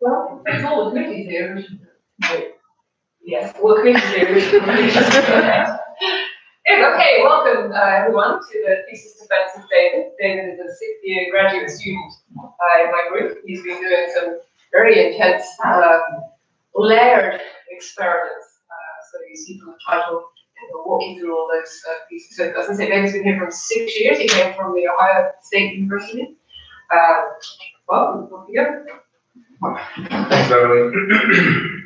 Well, it's all the committee's here. Yes, well, committee's here. Yeah, okay, welcome uh, everyone to the thesis defense of David. David is a sixth year graduate student uh, in my group. He's been doing some very intense uh, layered experiments. Uh, so you see from the title, and we'll walk you through all those uh, pieces. So as I say, David's been here for six years. He came from the Ohio State University. Uh, welcome, off you go. Thanks, Beverly.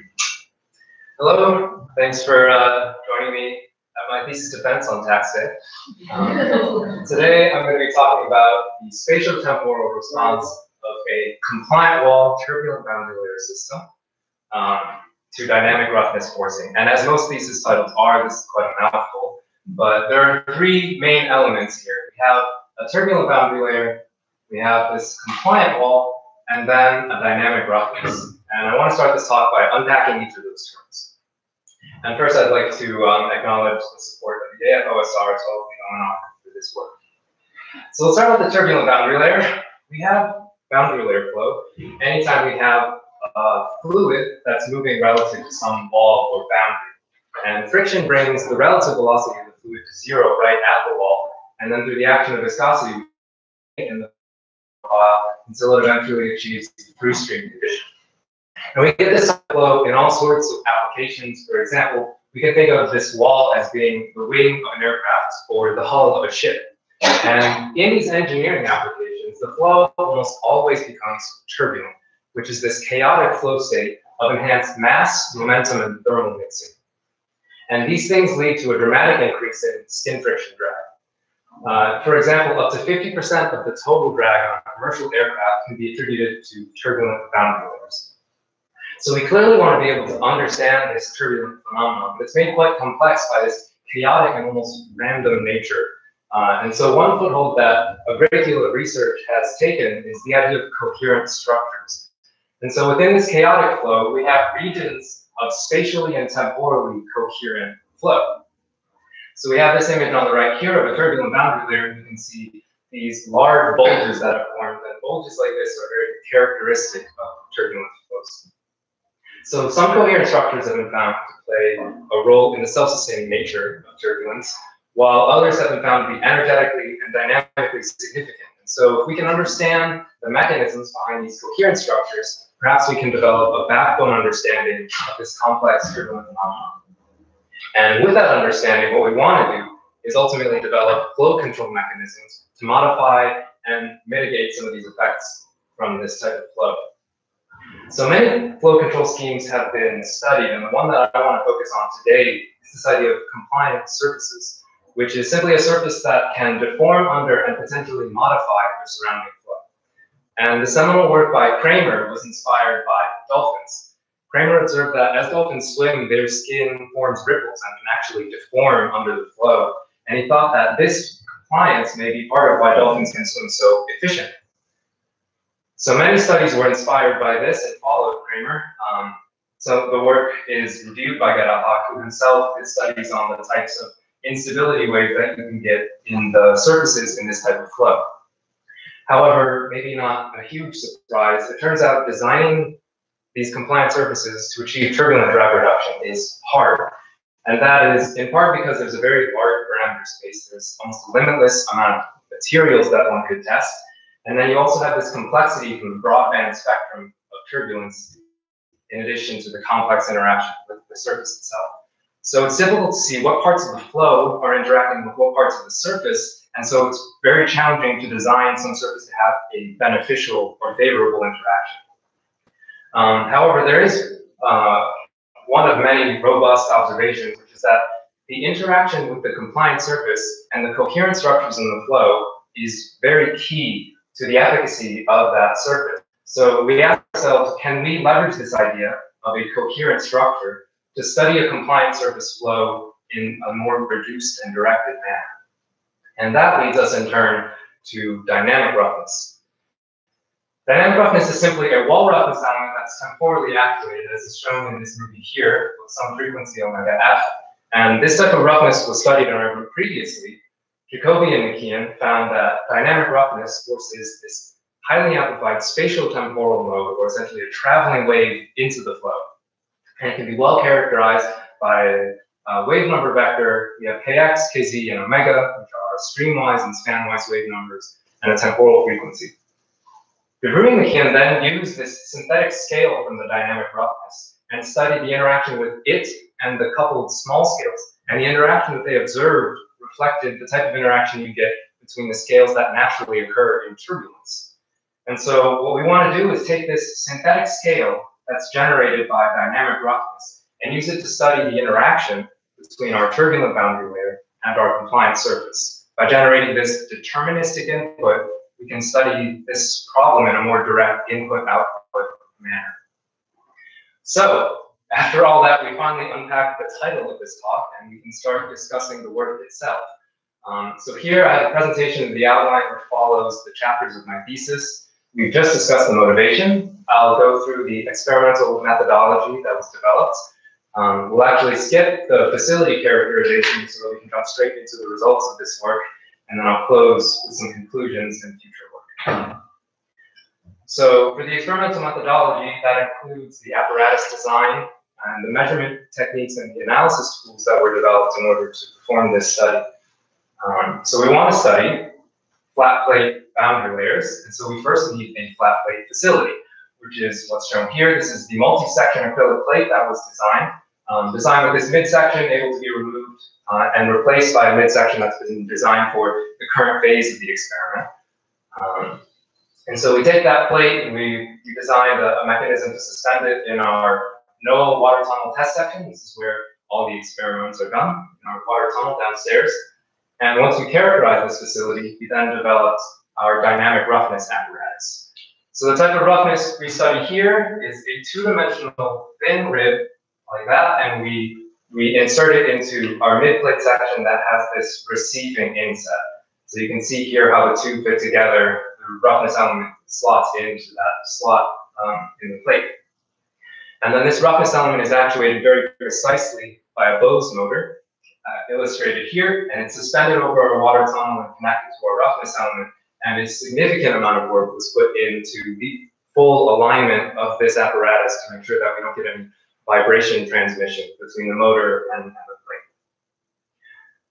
Hello, thanks for uh, joining me at my thesis defense on tax day. Um, today, I'm going to be talking about the spatial temporal response of a compliant wall turbulent boundary layer system um, to dynamic roughness forcing. And as most thesis titles are, this is quite a mouthful, but there are three main elements here. We have a turbulent boundary layer, we have this compliant wall, and then a dynamic roughness. And I want to start this talk by unpacking each of those terms. And first, I'd like to um, acknowledge the support of the AFOSR as well as the ONR for this work. So let's start with the turbulent boundary layer. We have boundary layer flow. Anytime we have a fluid that's moving relative to some wall or boundary. And friction brings the relative velocity of the fluid to zero right at the wall. And then through the action of viscosity in the file until it eventually achieves the through stream condition. And we get this flow in all sorts of applications. For example, we can think of this wall as being the wing of an aircraft or the hull of a ship. And in these engineering applications, the flow almost always becomes turbulent, which is this chaotic flow state of enhanced mass, momentum, and thermal mixing. And these things lead to a dramatic increase in skin friction drag. Uh, for example, up to 50% of the total drag on a commercial aircraft can be attributed to turbulent boundary layers. So we clearly want to be able to understand this turbulent phenomenon, but it's made quite complex by this chaotic and almost random nature. Uh, and so one foothold that a great deal of research has taken is the idea of coherent structures. And so within this chaotic flow, we have regions of spatially and temporally coherent flow. So we have this image on the right here of a turbulent boundary layer, and you can see these large bulges that are formed, and bulges like this are very characteristic of turbulent flows. So some coherent structures have been found to play a role in the self-sustaining nature of turbulence, while others have been found to be energetically and dynamically significant. And so if we can understand the mechanisms behind these coherent structures, perhaps we can develop a backbone understanding of this complex turbulent phenomenon. And with that understanding, what we want to do is ultimately develop flow control mechanisms to modify and mitigate some of these effects from this type of flow. So many flow control schemes have been studied, and the one that I want to focus on today is this idea of compliant surfaces, which is simply a surface that can deform under and potentially modify the surrounding flow. And the seminal work by Kramer was inspired by dolphins. Kramer observed that as dolphins swim, their skin forms ripples and can actually deform under the flow. And he thought that this compliance may be part of why dolphins can swim so efficiently. So many studies were inspired by this and followed Kramer. Um, so the work is reviewed by Gad-el-Hak, who himself did studies on the types of instability waves that you can get in the surfaces in this type of flow. However, maybe not a huge surprise, it turns out designing these compliant surfaces to achieve turbulent drag reduction is hard. And that is in part because there's a very large parameter space. There's almost a limitless amount of materials that one could test. And then you also have this complexity from the broadband spectrum of turbulence in addition to the complex interaction with the surface itself. So it's difficult to see what parts of the flow are interacting with what parts of the surface, and so it's very challenging to design some surface to have a beneficial or favorable interaction. Um, however, there is uh, one of many robust observations, which is that the interaction with the compliant surface and the coherent structures in the flow is very key to the efficacy of that surface. So we ask ourselves, can we leverage this idea of a coherent structure to study a compliant surface flow in a more reduced and directed manner? And that leads us in turn to dynamic roughness. Dynamic roughness is simply a wall roughness element that's temporally activated, as is shown in this movie here, with some frequency omega f. And this type of roughness was studied in our group previously, Jacobi and McKeon found that dynamic roughness forces this highly amplified spatial temporal mode, or essentially a traveling wave into the flow. And it can be well characterized by a wave number vector. We have kx, kz, and omega, which are streamwise and spanwise wave numbers, and a temporal frequency. De can then use this synthetic scale from the dynamic roughness and study the interaction with it and the coupled small scales. And the interaction that they observed reflected the type of interaction you get between the scales that naturally occur in turbulence. And so what we want to do is take this synthetic scale that's generated by dynamic roughness and use it to study the interaction between our turbulent boundary layer and our compliant surface. By generating this deterministic input, we can study this problem in a more direct input-output manner. So, after all that, we finally unpack the title of this talk, and we can start discussing the work itself. Um, so here I have a presentation of the outline which follows the chapters of my thesis. We've just discussed the motivation. I'll go through the experimental methodology that was developed. Um, we'll actually skip the facility characterization so that we can jump straight into the results of this work, and then I'll close with some conclusions and future work. So for the experimental methodology, that includes the apparatus design and the measurement techniques and the analysis tools that were developed in order to perform this study. Um, so we want to study flat plate boundary layers, and so we first need a flat plate facility, which is what's shown here. This is the multi-section acrylic plate that was designed. Um, designed with this midsection able to be removed uh, and replaced by a midsection that's been designed for the current phase of the experiment. Um, and so we take that plate and we, we designed a, a mechanism to suspend it in our NOAA water tunnel test section. This is where all the experiments are done in our water tunnel downstairs. And once we characterize this facility, we then developed our dynamic roughness apparatus. So the type of roughness we study here is a two-dimensional thin rib like that, and we we insert it into our mid-plate section that has this receiving inset. So you can see here how the two fit together. The roughness element slots into that slot um, in the plate. And then this roughness element is actuated very precisely by a Bose motor, uh, illustrated here, and it's suspended over a water tunnel and connected to a roughness element. And a significant amount of work was put into the full alignment of this apparatus to make sure that we don't get any vibration transmission between the motor and, and the plate.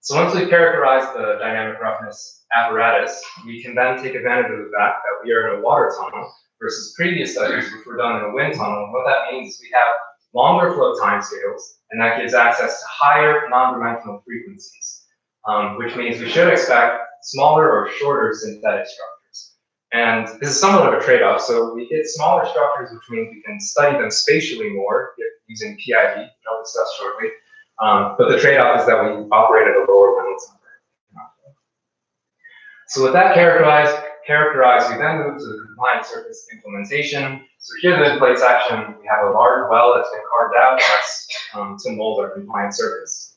So once we characterize the dynamic roughness apparatus, we can then take advantage of the fact that we are in a water tunnel versus previous studies which were done in a wind tunnel. And what that means is we have longer flow time scales, and that gives access to higher non-dimensional frequencies, um, which means we should expect smaller or shorter synthetic structures. And this is somewhat of a trade-off. So we get smaller structures, which means we can study them spatially more using PIV, which I'll discuss shortly. Um, but the trade-off is that we operate at a lower Reynolds number. So with that characterized, characterized, we then move to the compliant surface implementation. So here in the plate section, we have a large well that's been carved out that's um, to mold our compliant surface.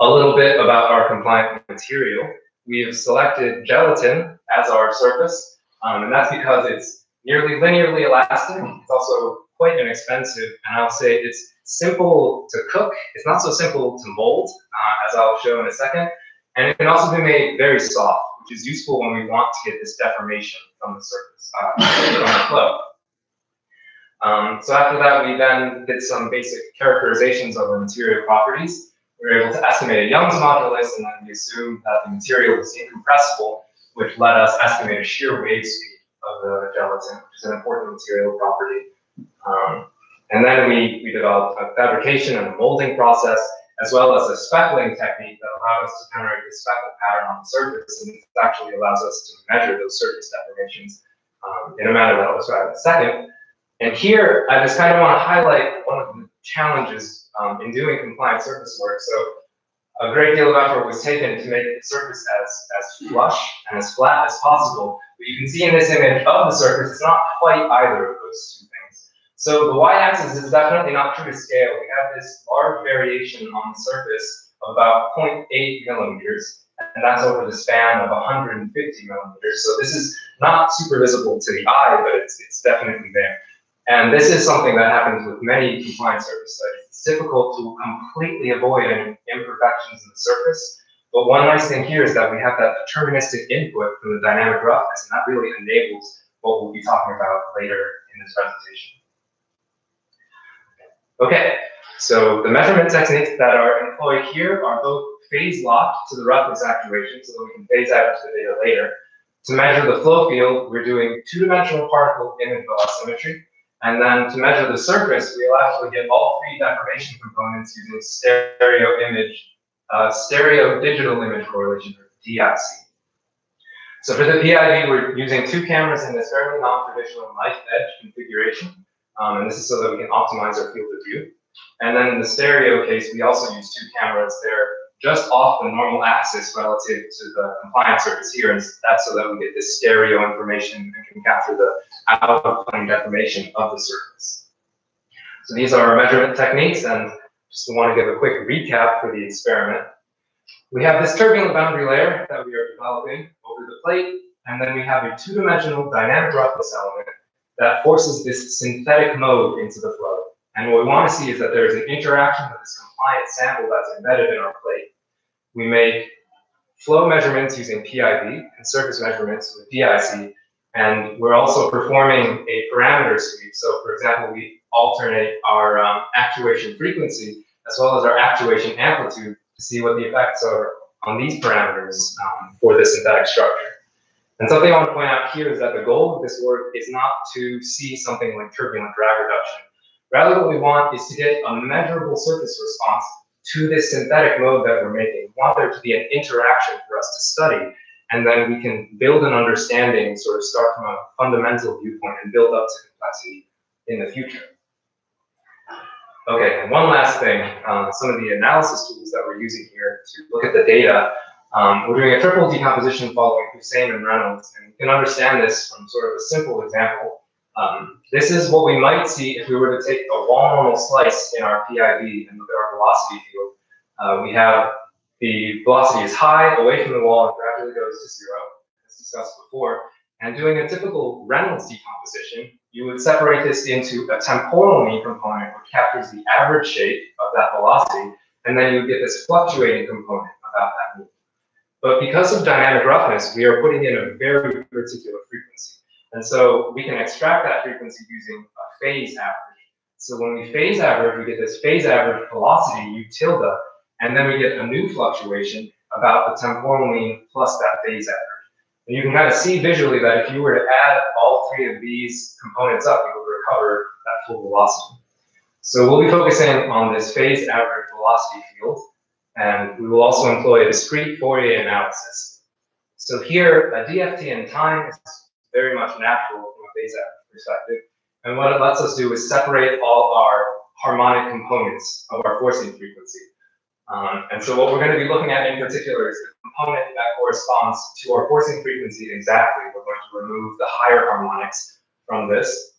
A little bit about our compliant material. We have selected gelatin as our surface, um, and that's because it's nearly linearly elastic. It's also quite inexpensive, and I'll say it's simple to cook. It's not so simple to mold, uh, as I'll show in a second, and it can also be made very soft, which is useful when we want to get this deformation from the surface, uh, from the flow. Um, so after that, we then did some basic characterizations of the material properties. We were able to estimate a Young's modulus, and then we assumed that the material was incompressible, which let us estimate a shear wave speed of the gelatin, which is an important material property. Um, and then we, we developed a fabrication and a molding process, as well as a speckling technique that allowed us to generate a speckle pattern on the surface, and this actually allows us to measure those surface deformations um, in a manner that I'll describe in a second. And here, I just kind of want to highlight one of the challenges um, in doing compliant surface work. So a great deal of effort was taken to make the surface as, as flush and as flat as possible. But you can see in this image of the surface, it's not quite either of those two things. so the y-axis is definitely not true to scale. We have this large variation on the surface of about 0.8 millimeters, and that's over the span of 150 millimeters. So this is not super visible to the eye, but it's, it's definitely there. And this is something that happens with many compliant surface studies. It's difficult to completely avoid any imperfections in the surface. But one nice thing here is that we have that deterministic input from the dynamic roughness, and that really enables what we'll be talking about later in this presentation. Okay, so the measurement techniques that are employed here are both phase locked to the roughness actuation, so that we can phase out to the data later. To measure the flow field, we're doing two-dimensional particle image velocimetry, and then to measure the surface, we'll actually get all three deformation components using stereo image, uh, stereo digital image correlation, or DIC. So for the PIV, we're using two cameras in this fairly non-traditional knife edge configuration. Um, and this is so that we can optimize our field of view. And then in the stereo case, we also use two cameras. They're just off the normal axis relative to the compliant surface here, and that's so that we get this stereo information and can capture the out-of-plane deformation of the surface. So these are our measurement techniques, and just want to give a quick recap for the experiment. We have this turbulent boundary layer that we are developing over the plate, and then we have a two-dimensional dynamic roughness element that forces this synthetic mode into the flow. And what we want to see is that there is an interaction with this compliant sample that's embedded in our plate. We make flow measurements using PIV and surface measurements with DIC, and we're also performing a parameter sweep. So for example, we alternate our um, actuation frequency as well as our actuation amplitude to see what the effects are on these parameters um, for the synthetic structure. And something I want to point out here is that the goal of this work is not to see something like turbulent drag reduction. Rather, what we want is to get a measurable surface response to this synthetic mode that we're making. We want there to be an interaction for us to study, and then we can build an understanding, sort of start from a fundamental viewpoint and build up to complexity in the future. Okay, and one last thing, um, some of the analysis tools that we're using here to look at the data um, we're doing a triple decomposition following Hussain and Reynolds, and you can understand this from sort of a simple example. Um, this is what we might see if we were to take a wall normal slice in our PIV and look at our velocity field. Uh, we have the velocity is high away from the wall and gradually goes to zero, as discussed before. And doing a typical Reynolds decomposition, you would separate this into a temporal mean component, which captures the average shape of that velocity, and then you would get this fluctuating component about that mean. But because of dynamic roughness, we are putting in a very particular frequency. And so we can extract that frequency using a phase average. So when we phase average, we get this phase average velocity, u tilde, and then we get a new fluctuation about the temporal mean plus that phase average. And you can kind of see visually that if you were to add all three of these components up, you would recover that full velocity. So we'll be focusing on this phase average velocity field. And we will also employ a discrete Fourier analysis. So here, a DFT in time is very much natural from a phase average perspective. And what it lets us do is separate all our harmonic components of our forcing frequency. Um, and so what we're going to be looking at in particular is the component that corresponds to our forcing frequency exactly. We're going to remove the higher harmonics from this.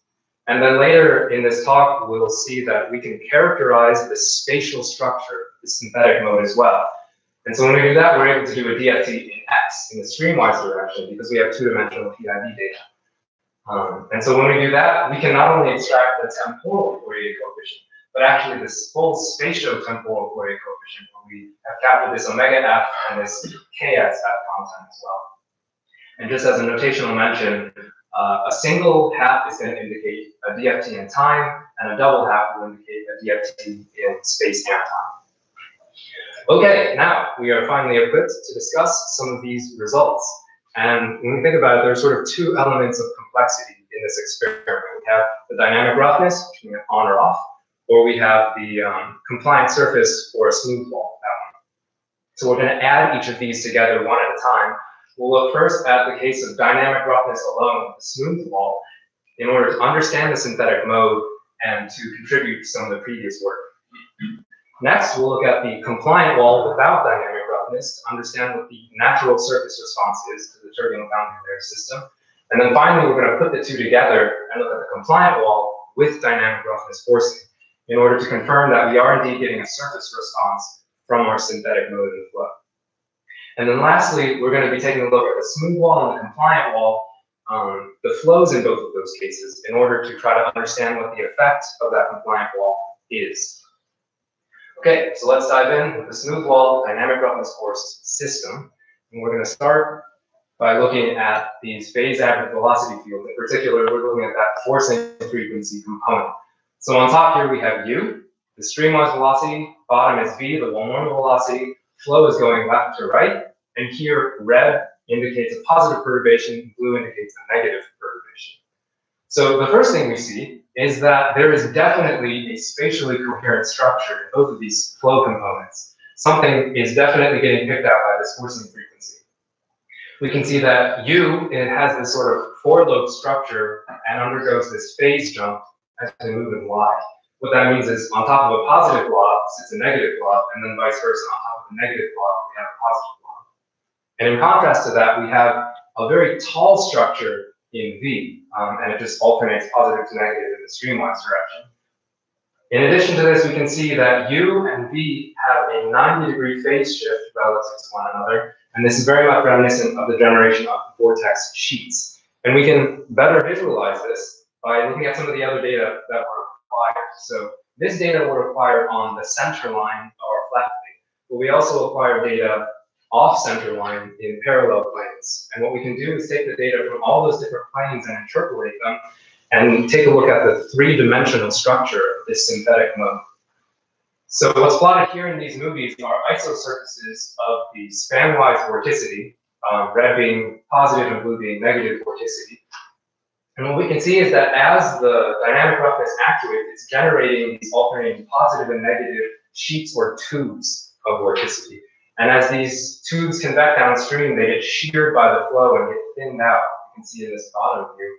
And then later in this talk, we'll see that we can characterize the spatial structure, the synthetic mode as well. And so when we do that, we're able to do a DFT X, in the streamwise direction, because we have two-dimensional PIV data. Um, and so when we do that, we can not only extract the temporal Fourier coefficient, but actually this full spatio-temporal Fourier coefficient, where we have captured this omega f and this ks f content as well. And just as a notational mention, uh, a single half is going to indicate a DFT in time, and a double half will indicate a DFT in space and time. Okay, now we are finally equipped to discuss some of these results. And when we think about it, there are sort of two elements of complexity in this experiment. We have the dynamic roughness, which can be on or off, or we have the um, compliant surface or a smooth wall. So we're going to add each of these together one at a time We'll look first at the case of dynamic roughness alone, the smooth wall, in order to understand the synthetic mode and to contribute to some of the previous work. Next, we'll look at the compliant wall without dynamic roughness to understand what the natural surface response is to the turbulent boundary layer system. And then finally, we're going to put the two together and look at the compliant wall with dynamic roughness forcing in order to confirm that we are indeed getting a surface response from our synthetic mode of flow. And then lastly, we're going to be taking a look at the smooth wall and the compliant wall, um, the flows in both of those cases, in order to try to understand what the effect of that compliant wall is. Okay, so let's dive in with the smooth wall dynamic roughness force system. And we're going to start by looking at these phase average velocity fields. In particular, we're looking at that forcing frequency component. So on top here we have u, the streamwise velocity, bottom is v, the wall normal velocity, flow is going left to right, and here red indicates a positive perturbation, blue indicates a negative perturbation. So the first thing we see is that there is definitely a spatially coherent structure in both of these flow components. Something is definitely getting picked out by this forcing frequency. We can see that U, it has this sort of four-lobe structure and undergoes this phase jump as we move in Y. What that means is on top of a positive blob sits a negative blob, and then vice versa. On top of a negative blob, we have a positive blob. And in contrast to that, we have a very tall structure in V, um, and it just alternates positive to negative in the streamwise direction. In addition to this, we can see that U and V have a 90 degree phase shift relative to one another, and this is very much reminiscent of the generation of vortex sheets. And we can better visualize this by looking at some of the other data that were acquired. So this data were acquired on the center line of our flat plate, but we also acquired data off center line in parallel planes. And what we can do is take the data from all those different planes and interpolate them and take a look at the three-dimensional structure of this synthetic mode. So what's plotted here in these movies are isosurfaces of the span-wise vorticity, um, red being positive and blue being negative vorticity. And what we can see is that as the dynamic roughness actuates, it's generating these alternating positive and negative sheets or tubes of vorticity. And as these tubes convect downstream, they get sheared by the flow and get thinned out. You can see in this bottom view.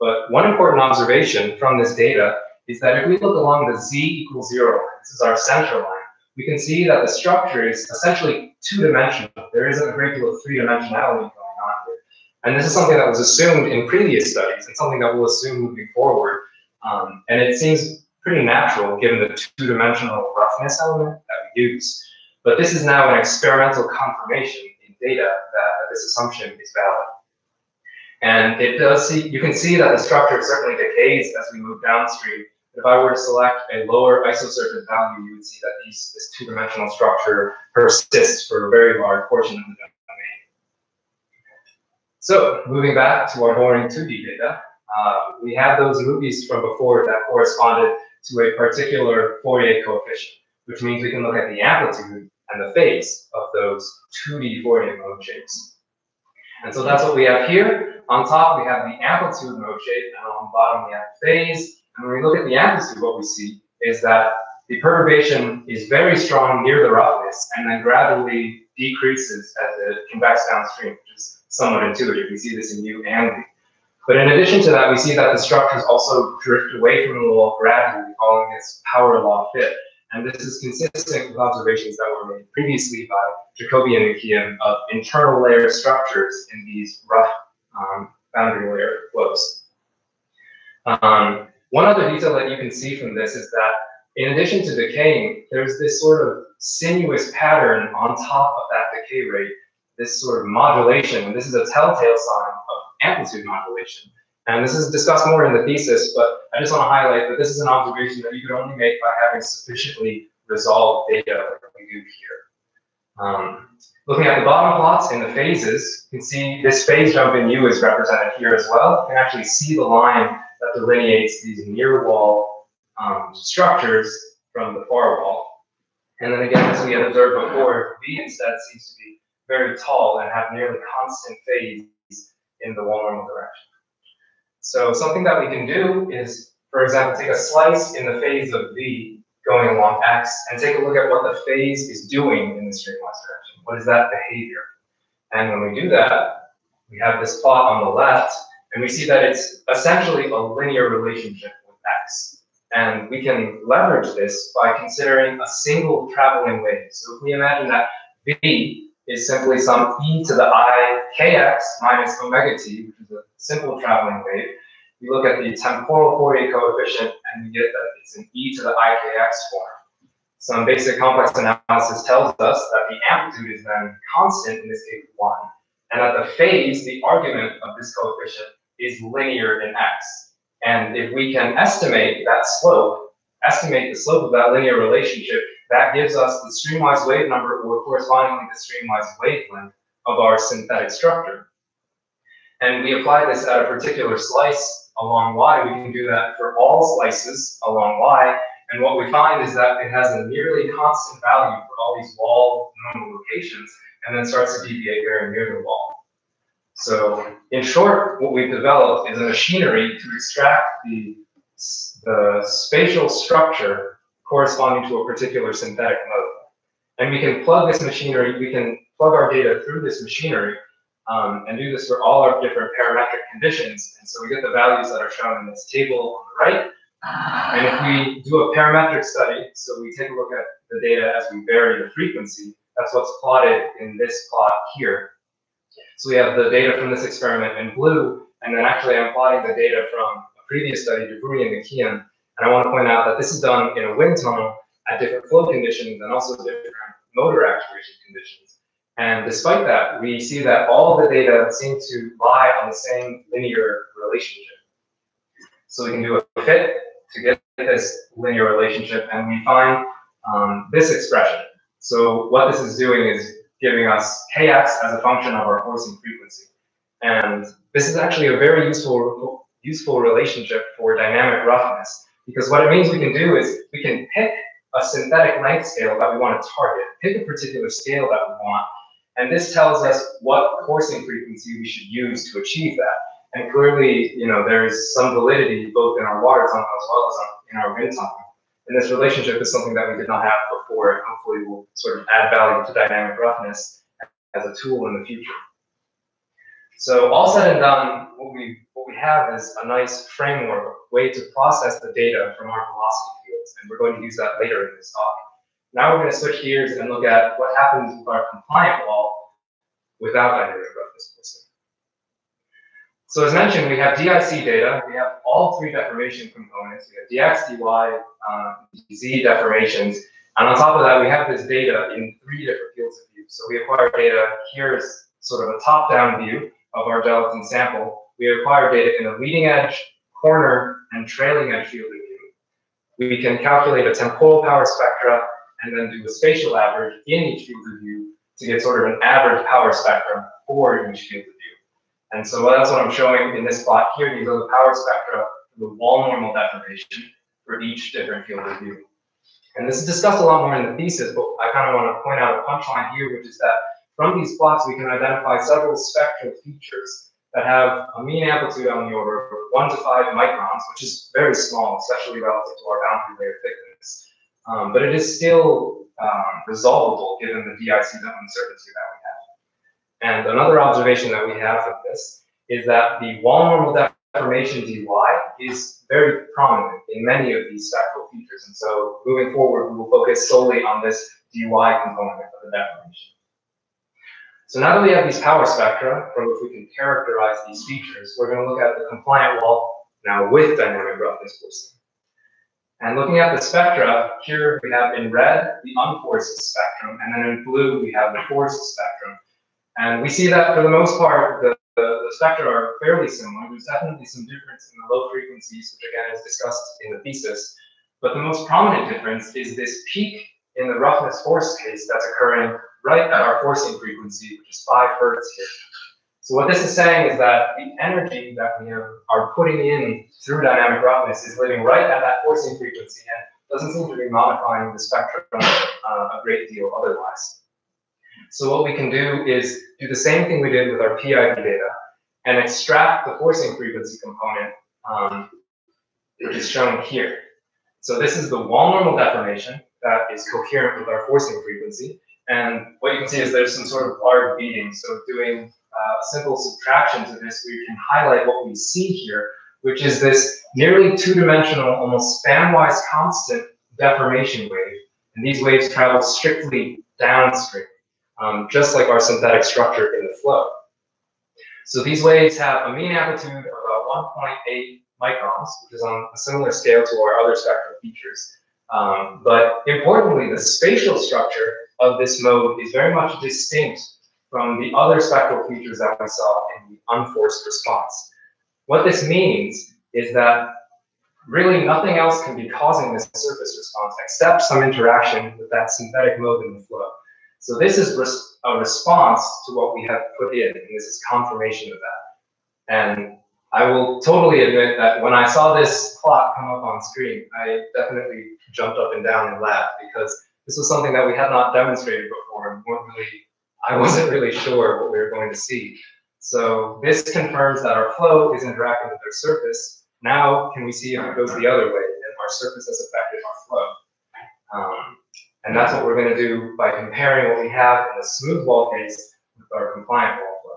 But one important observation from this data is that if we look along the z equals zero, this is our center line, we can see that the structure is essentially two-dimensional. There isn't a great deal of three-dimensionality going on here. And this is something that was assumed in previous studies and something that we'll assume moving forward. Um, and it seems pretty natural given the two-dimensional roughness element that we use. But this is now an experimental confirmation in data that this assumption is valid. And it does see, you can see that the structure certainly decays as we move downstream. If I were to select a lower isosurface value, you would see that these, this two-dimensional structure persists for a very large portion of the domain. So moving back to our boring 2D data, uh, we have those movies from before that corresponded to a particular Fourier coefficient, which means we can look at the amplitude and the phase of those 2D Fourier mode shapes. And so that's what we have here. On top, we have the amplitude mode shape, and on the bottom, we have phase. And when we look at the amplitude, what we see is that the perturbation is very strong near the roughness and then gradually decreases as it convects downstream, which is somewhat intuitive. We see this in U and V. But in addition to that, we see that the structures also drift away from the wall gradually, following this power law fit. And this is consistent with observations that were made previously by Jacobi and McKeon of internal layer structures in these rough um, boundary layer flows. Um, one other detail that you can see from this is that in addition to decaying, there's this sort of sinuous pattern on top of that decay rate, this sort of modulation, and this is a telltale sign of amplitude modulation. And this is discussed more in the thesis, but I just want to highlight that this is an observation that you could only make by having sufficiently resolved data like we do here. Um, looking at the bottom plots in the phases, you can see this phase jump in U is represented here as well. You can actually see the line that delineates these near wall um, structures from the far wall. And then again, as we had observed before, V instead seems to be very tall and have nearly constant phase in the wall normal direction. So something that we can do is, for example, take a slice in the phase of V going along X and take a look at what the phase is doing in the streamwise direction. What is that behavior? And when we do that, we have this plot on the left, and we see that it's essentially a linear relationship with X. And we can leverage this by considering a single traveling wave. So if we imagine that V is simply some e to the i kx minus omega t, which is a simple traveling wave. We look at the temporal Fourier coefficient, and we get that it's an e to the ikx form. Some basic complex analysis tells us that the amplitude is then constant, in this case 1, and that the phase, the argument of this coefficient, is linear in x. And if we can estimate that slope, estimate the slope of that linear relationship, that gives us the streamwise wave number or correspondingly the streamwise wavelength of our synthetic structure. And we apply this at a particular slice along y. We can do that for all slices along y. And what we find is that it has a nearly constant value for all these wall normal locations and then starts to deviate very near the wall. So in short, what we've developed is a machinery to extract the, the spatial structure corresponding to a particular synthetic mode. And we can plug this machinery, we can plug our data through this machinery um, and do this for all our different parametric conditions. And so we get the values that are shown in this table on the right. And if we do a parametric study, so we take a look at the data as we vary the frequency, that's what's plotted in this plot here. So we have the data from this experiment in blue, and then actually I'm plotting the data from a previous study, Duvvuri and McKeon, and I want to point out that this is done in a wind tunnel at different flow conditions and also different motor actuation conditions. And despite that, we see that all the data seem to lie on the same linear relationship. So we can do a fit to get this linear relationship, and we find um, this expression. So what this is doing is giving us kx as a function of our forcing frequency. And this is actually a very useful, useful relationship for dynamic roughness, because what it means we can do is we can pick a synthetic length scale that we want to target, pick a particular scale that we want, and this tells us what coursing frequency we should use to achieve that. And clearly, you know, there's some validity both in our water tunnel as well as in our wind tunnel. And this relationship is something that we did not have before, and hopefully will sort of add value to dynamic roughness as a tool in the future. So all said and done, what we what we have is a nice framework, way to process the data from our velocity fields, and we're going to use that later in this talk. Now we're going to switch gears and look at what happens with our compliant wall without dynamic roughness So as mentioned, we have DIC data. We have all three deformation components. We have dx, dy, uh, dz deformations. And on top of that, we have this data in three different fields of view. So we acquire data, here's sort of a top-down view of our gelatin sample. We acquire data in a leading edge, corner, and trailing edge field of view. We can calculate a temporal power spectra and then do a spatial average in each field of view to get sort of an average power spectrum for each field of view. And so that's what I'm showing in this plot here. These are the power spectra for the wall normal deformation for each different field of view. And this is discussed a lot more in the thesis, but I kind of want to point out a punchline here, which is that from these plots, we can identify several spectral features that have a mean amplitude on the order of 1 to 5 microns, which is very small, especially relative to our boundary layer thickness. Um, but it is still um, resolvable given the DIC uncertainty that we have. And another observation that we have of this is that the wall normal deformation dy is very prominent in many of these spectral features. And so moving forward, we will focus solely on this dy component of the deformation. So now that we have these power spectra from which we can characterize these features, we're going to look at the compliant wall now with dynamic roughness forcing. And looking at the spectra, here we have in red the unforced spectrum, and then in blue we have the forced spectrum. And we see that for the most part, the, the, the, spectra are fairly similar. There's definitely some difference in the low frequencies, which again is discussed in the thesis. But the most prominent difference is this peak in the roughness force case that's occurring right at our forcing frequency, which is 5 hertz here. So what this is saying is that the energy that we are, are putting in through dynamic roughness is living right at that forcing frequency and doesn't seem to be modifying the spectrum uh, a great deal otherwise. So what we can do is do the same thing we did with our PIV data and extract the forcing frequency component, um, which is shown here. So this is the wall normal deformation that is coherent with our forcing frequency. And what you can see is there's some sort of large beating. So doing uh, simple subtraction to this, we can highlight what we see here, which is this nearly two-dimensional, almost span-wise constant deformation wave. And these waves travel strictly downstream um, just like our synthetic structure in the flow. So these waves have a mean amplitude of about 1.8 microns, which is on a similar scale to our other spectral features. Um, but importantly, the spatial structure of this mode is very much distinct from the other spectral features that we saw in the unforced response. What this means is that really nothing else can be causing this surface response except some interaction with that synthetic mode in the flow. So this is res a response to what we have put in, and this is confirmation of that. And I will totally admit that when I saw this plot come up on screen, I definitely jumped up and down and laughed because this was something that we had not demonstrated before and weren't really, I wasn't really sure what we were going to see. So this confirms that our flow is interacting with our surface. Now, can we see if it goes the other way and our surface has affected our flow? Um, and that's what we're going to do by comparing what we have in the smooth wall case with our compliant wall flow.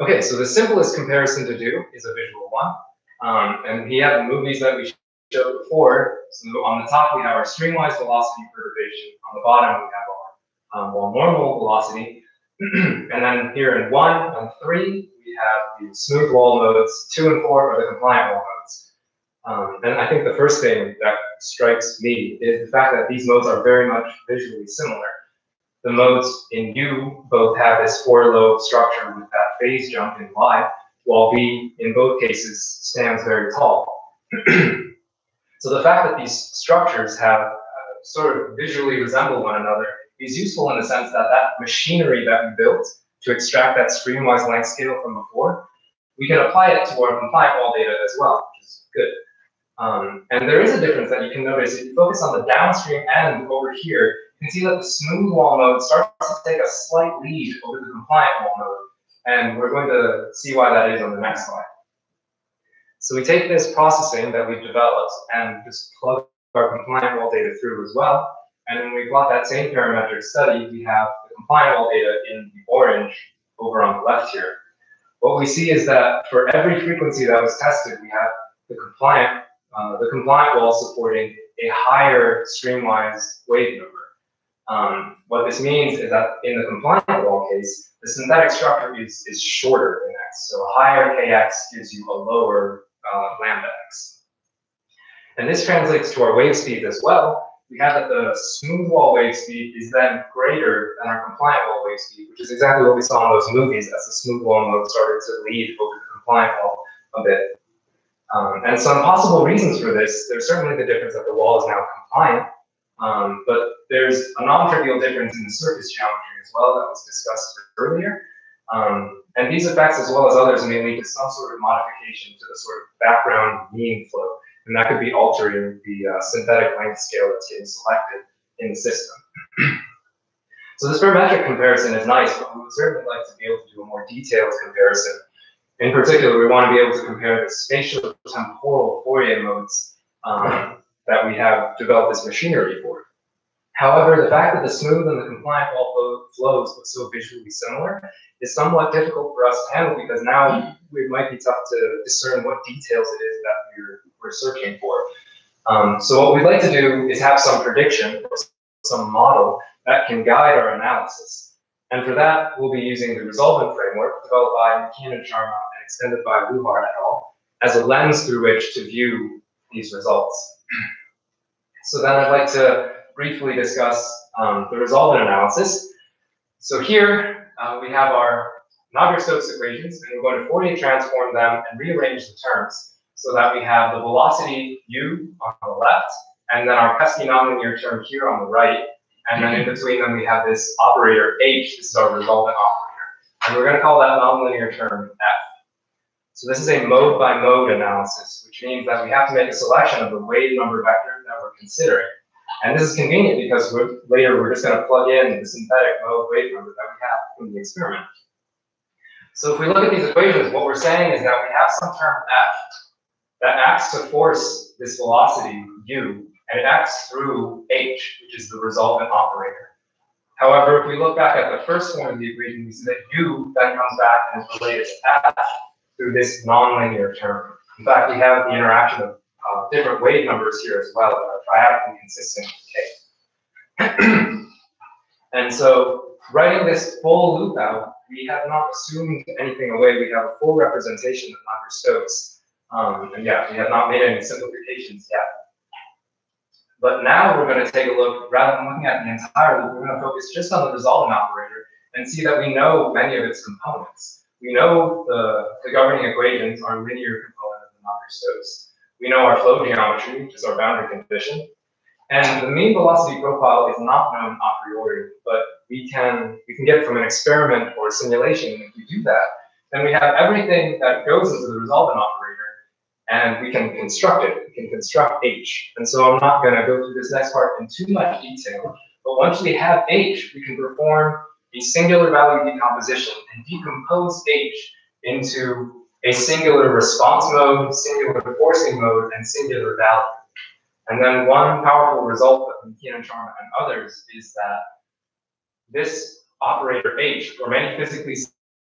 Okay, so the simplest comparison to do is a visual one. Um, and we have the movies that we showed before. So on the top, we have our streamwise velocity perturbation. On the bottom, we have our um, well, normal velocity. and then here in one and three, we have the smooth wall modes. Two and four are the compliant wall modes. Um, and I think the first thing that strikes me is the fact that these modes are very much visually similar. The modes in U both have this four lobe structure with that phase jump in Y, while V in both cases stands very tall. so the fact that these structures have uh, sort of visually resemble one another is useful in the sense that that machinery that we built to extract that streamwise length scale from before, we can apply it to our compliant wall data as well, which is good. Um, and there is a difference that you can notice if you focus on the downstream end over here, you can see that the smooth wall mode starts to take a slight lead over the compliant wall mode. And we're going to see why that is on the next slide. So we take this processing that we've developed and just plug our compliant wall data through as well. And when we plot that same parametric study, we have the compliant wall data in the orange over on the left here. What we see is that for every frequency that was tested, we have the compliant uh, the compliant wall supporting a higher streamwise wave number. Um, what this means is that in the compliant wall case, the synthetic structure is, is shorter than x. So a higher kx gives you a lower uh, lambda x. And this translates to our wave speed as well. We have that the smooth wall wave speed is then greater than our compliant wall wave speed, which is exactly what we saw in those movies as the smooth wall mode started to lead over the compliant wall a bit. Um, and some possible reasons for this, there's certainly the difference that the wall is now compliant, um, but there's a non-trivial difference in the surface geometry as well that was discussed earlier. Um, and these effects, as well as others, may lead to some sort of modification to the sort of background mean flow. And that could be altering the uh, synthetic length scale that's getting selected in the system. so this parametric comparison is nice, but we would certainly like to be able to do a more detailed comparison in particular, we want to be able to compare the spatial temporal Fourier modes um, that we have developed this machinery for. However, the fact that the smooth and the compliant wall flows look so visually similar is somewhat difficult for us to handle because now it might be tough to discern what details it is that we're, we're searching for. Um, so what we'd like to do is have some prediction some model that can guide our analysis. And for that, we'll be using the resolvent framework developed by McKeon and Sharma and extended by Luhar et al. as a lens through which to view these results. So then I'd like to briefly discuss um, the resolvent analysis. So here uh, we have our Navier-Stokes equations, and we're going to Fourier transform them and rearrange the terms so that we have the velocity u on the left, and then our pesky nonlinear term here on the right, and then in between them, we have this operator H. This is our resolvent operator. And we're going to call that nonlinear term F. So this is a mode by mode analysis, which means that we have to make a selection of the wave number vector that we're considering. And this is convenient because we're, later we're just going to plug in the synthetic mode wave number that we have from the experiment. So if we look at these equations, what we're saying is that we have some term F that acts to force this velocity u and it acts through H, which is the resolvent operator. However, if we look back at the first form of the equation, we see that U then comes back and is related to F through this nonlinear term. In fact, we have the interaction of uh, different wave numbers here as well that to be consistent with K. and so writing this full loop out, we have not assumed anything away. We have a full representation of Navier-Stokes. Um, and yeah, we have not made any simplifications yet. But now we're going to take a look, rather than looking at the entire loop, we're going to focus just on the resolvent operator and see that we know many of its components. We know the, the governing equations are linear component of the Navier-Stokes. We know our flow geometry, which is our boundary condition. And the mean velocity profile is not known a priori, but we can we can get from an experiment or a simulation if we do that. Then we have everything that goes into the resolvent operator, and we can construct it. We can construct H. And so I'm not going to go through this next part in too much detail, but once we have H, we can perform a singular value decomposition and decompose H into a singular response mode, singular forcing mode, and singular value. And then one powerful result of McKeon Sharma and others is that this operator H, for many physically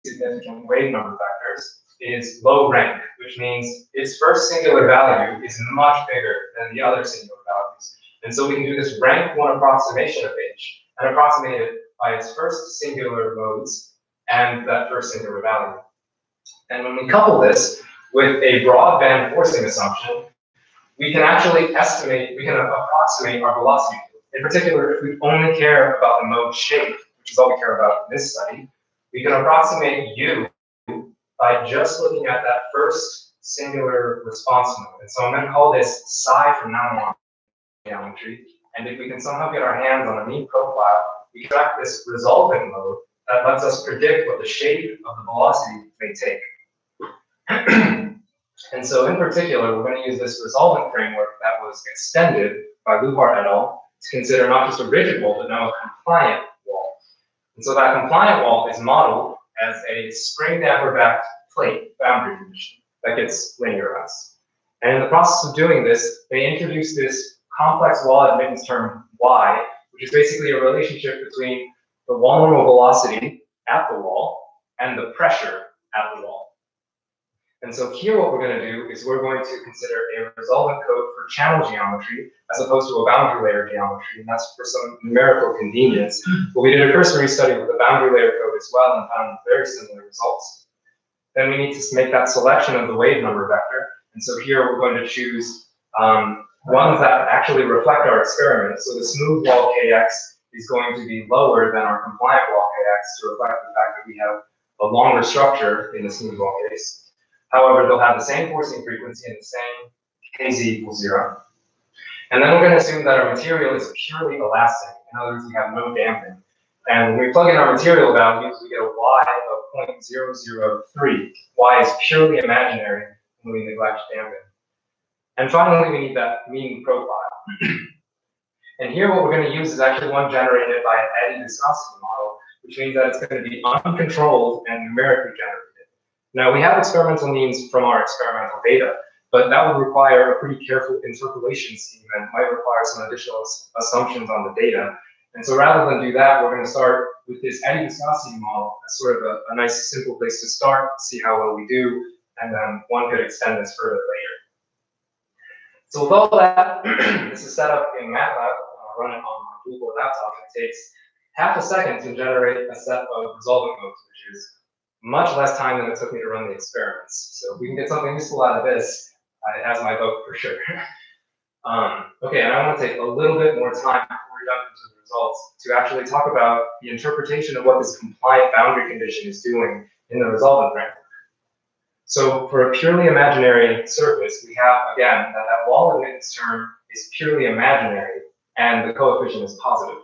significant wave number vectors, is low rank, which means its first singular value is much bigger than the other singular values. And so we can do this rank one approximation of H and approximate it by its first singular modes and that first singular value. And when we couple this with a broadband forcing assumption, we can actually estimate, we can approximate our velocity. In particular, if we only care about the mode shape, which is all we care about in this study, we can approximate u by just looking at that first singular response mode. And so I'm going to call this psi from now on geometry. And if we can somehow get our hands on a mean profile, we track this resolvent mode that lets us predict what the shape of the velocity may take. and so in particular, we're going to use this resolvent framework that was extended by Luhar et al. to consider not just a rigid wall, but now a compliant wall. And so that compliant wall is modeled as a spring damper backed plate boundary condition that gets linearized. And in the process of doing this, they introduced this complex wall admittance term Y, which is basically a relationship between the wall normal velocity at the wall and the pressure at the wall. And so here what we're going to do is we're going to consider a resolvent code for channel geometry as opposed to a boundary layer geometry, and that's for some numerical convenience. But we did a cursory study with the boundary layer code as well and found very similar results. Then we need to make that selection of the wave number vector. And so here we're going to choose um, ones that actually reflect our experiment. So the smooth wall kx is going to be lower than our compliant wall kx to reflect the fact that we have a longer structure in the smooth wall case. However, they'll have the same forcing frequency and the same kz equals zero. And then we're going to assume that our material is purely elastic. In other words, we have no damping. And when we plug in our material values, we get a y of 0.003. y is purely imaginary when we neglect damping. And finally, we need that mean profile. and here what we're going to use is actually one generated by an eddy viscosity model, which means that it's going to be uncontrolled and numerically generated. Now, we have experimental means from our experimental data, but that would require a pretty careful interpolation scheme and might require some additional assumptions on the data. And so rather than do that, we're going to start with this eddy viscosity model as sort of a, a nice, simple place to start, see how well we do, and then one could extend this further later. So with all that, this is set up in MATLAB, uh, run it on my Google laptop. It takes half a second to generate a set of resolvent modes, which is much less time than it took me to run the experiments. So if we can get something useful out of this, uh, it has my vote for sure. um, okay, and I want to take a little bit more time before we jump into the results to actually talk about the interpretation of what this compliant boundary condition is doing in the resolvent framework. So for a purely imaginary surface, we have, again, that that wall admittance term is purely imaginary, and the coefficient is positive.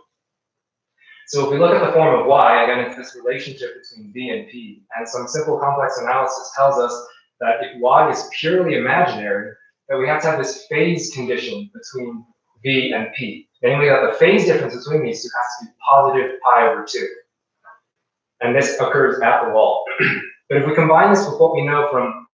So if we look at the form of y, again, it's this relationship between v and p. And some simple complex analysis tells us that if y is purely imaginary, that we have to have this phase condition between v and p. Namely, that the phase difference between these two has to be positive pi over 2. And this occurs at the wall. but if we combine this with what we know from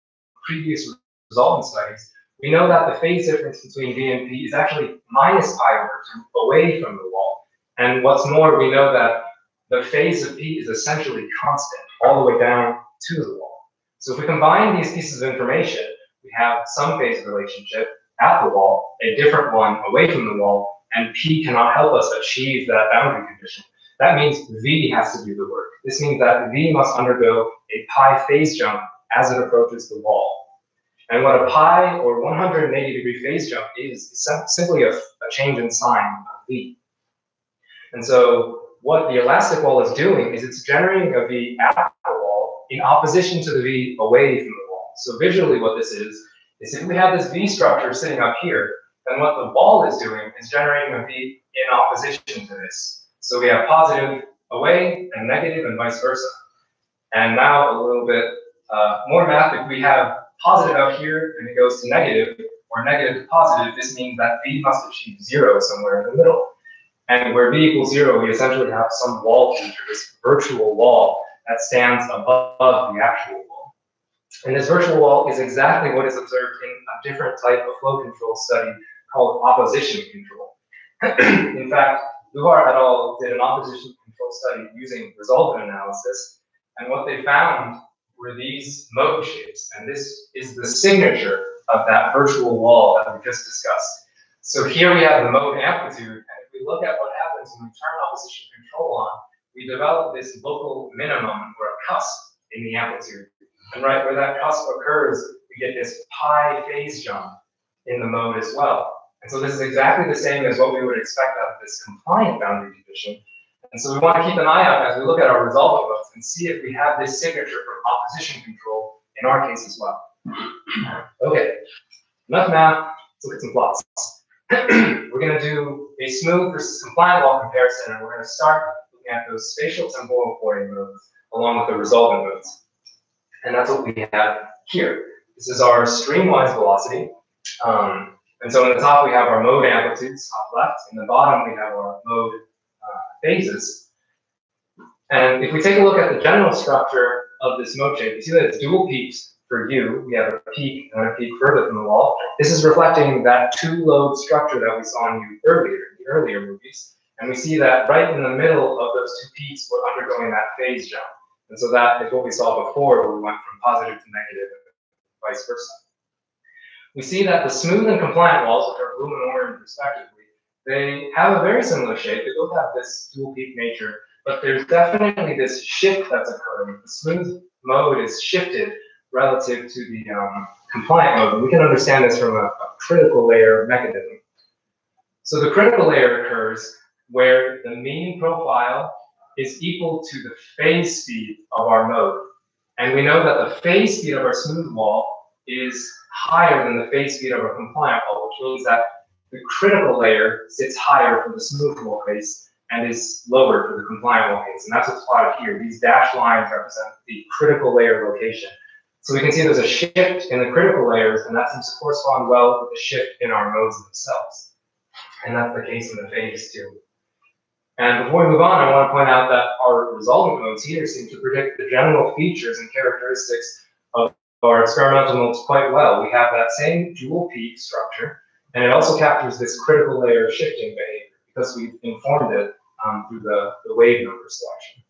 previous resolvent studies, we know that the phase difference between v and p is actually minus pi over 2 away from the wall. And what's more, we know that the phase of P is essentially constant all the way down to the wall. So if we combine these pieces of information, we have some phase relationship at the wall, a different one away from the wall, and P cannot help us achieve that boundary condition. That means V has to do the work. This means that V must undergo a pi phase jump as it approaches the wall. And what a pi or 180 degree phase jump is, is simply a, a change in sign of V. And so what the elastic wall is doing is it's generating a V at the wall in opposition to the V away from the wall. So visually what this is, is if we have this V structure sitting up here, then what the wall is doing is generating a V in opposition to this. So we have positive away and negative and vice versa. And now a little bit uh, more math, if we have positive out here and it goes to negative, or negative to positive, this means that V must achieve zero somewhere in the middle. And where V equals zero, we essentially have some wall feature, this virtual wall that stands above the actual wall. And this virtual wall is exactly what is observed in a different type of flow control study called opposition control. in fact, Luhar et al. did an opposition control study using resolvent analysis, and what they found were these mode shapes, and this is the signature of that virtual wall that we just discussed. So here we have the mode amplitude, and look at what happens when we turn opposition control on, we develop this local minimum or a cusp in the amplitude. And right where that cusp occurs, we get this pi phase jump in the mode as well. And so this is exactly the same as what we would expect out of this compliant boundary condition. And so we want to keep an eye out as we look at our resolvent modes and see if we have this signature for opposition control in our case as well. Okay, enough math, let's look at some plots. We're going to do a smooth versus compliant wall comparison, and we're going to start looking at those spatial temporal reporting modes along with the resolvent modes. And that's what we have here. This is our streamwise velocity. Um, and so in the top, we have our mode amplitudes, top left. In the bottom, we have our mode uh, phases. And if we take a look at the general structure of this mode shape, you see that it's dual peaks for you, We have a peak and a peak further from the wall. This is reflecting that two load structure that we saw in you earlier, in the earlier movies. And we see that right in the middle of those two peaks, we're undergoing that phase jump. And so that is what we saw before, where we went from positive to negative and vice versa we see that the smooth and compliant walls, which are blue and orange respectively, they have a very similar shape. They both have this dual peak nature, but there's definitely this shift that's occurring. The smooth mode is shifted relative to the um, compliant mode. We can understand this from a, a critical layer mechanism. So the critical layer occurs where the mean profile is equal to the phase speed of our mode. And we know that the phase speed of our smooth wall is higher than the phase speed of a compliant wall, which means that the critical layer sits higher for the smooth wall case and is lower for the compliant wall case. And that's what's plotted here. These dashed lines represent the critical layer location. So we can see there's a shift in the critical layers, and that seems to correspond well with the shift in our modes themselves. And that's the case in the phase too. And before we move on, I want to point out that our resolvent modes here seem to predict the general features and characteristics of our experimental modes quite well. We have that same dual peak structure, and it also captures this critical layer shifting behavior because we've informed it um, through the, the wave number selection.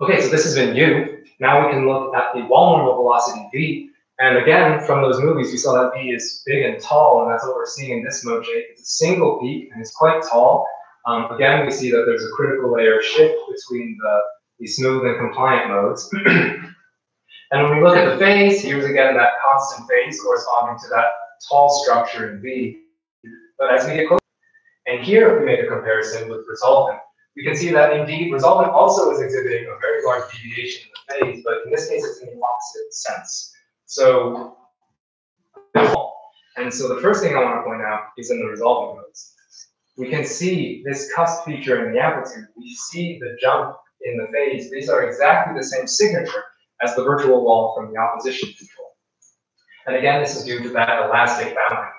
Okay, so this has been U. Now we can look at the wall normal velocity V. And again, from those movies, we saw that V is big and tall, and that's what we're seeing in this mode shape. It's a single peak, and it's quite tall. Um, again, we see that there's a critical layer shift between the, the smooth and compliant modes. And when we look at the phase, here's again that constant phase corresponding to that tall structure in V. But as we get closer, and here we make a comparison with resolvent, we can see that indeed resolvent also is exhibiting a very large deviation in the phase, but in this case it's in the opposite sense. So, and so the first thing I want to point out is in the resolvent modes. We can see this cusp feature in the amplitude. We see the jump in the phase. These are exactly the same signature as the virtual wall from the opposition control. And again, this is due to that elastic boundary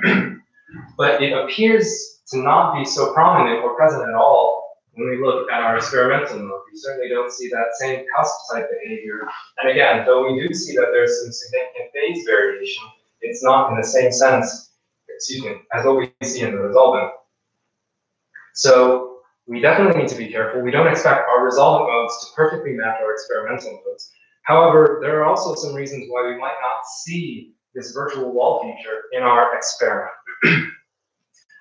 condition. but it appears to not be so prominent or present at all when we look at our experimental mode. We certainly don't see that same cusp type behavior. And again, though we do see that there's some significant phase variation, it's not in the same sense, excuse me, as what we see in the resolvent. So we definitely need to be careful. We don't expect our resolvent modes to perfectly match our experimental modes. However, there are also some reasons why we might not see this virtual wall feature in our experiment,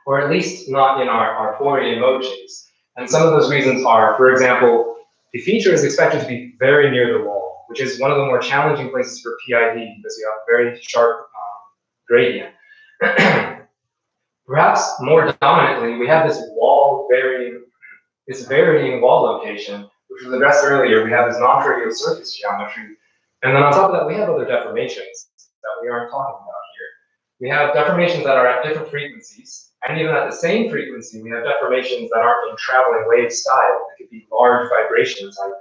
or at least not in our, our Fourier mode chase. And some of those reasons are, for example, the feature is expected to be very near the wall, which is one of the more challenging places for PIV because you have a very sharp um, gradient. Perhaps more dominantly, we have this wall varying this varying wall location, which was addressed earlier, we have this non-trivial surface geometry. And then on top of that, we have other deformations. that we aren't talking about here. We have deformations that are at different frequencies, and even at the same frequency, we have deformations that aren't in traveling wave style. It could be large vibration type.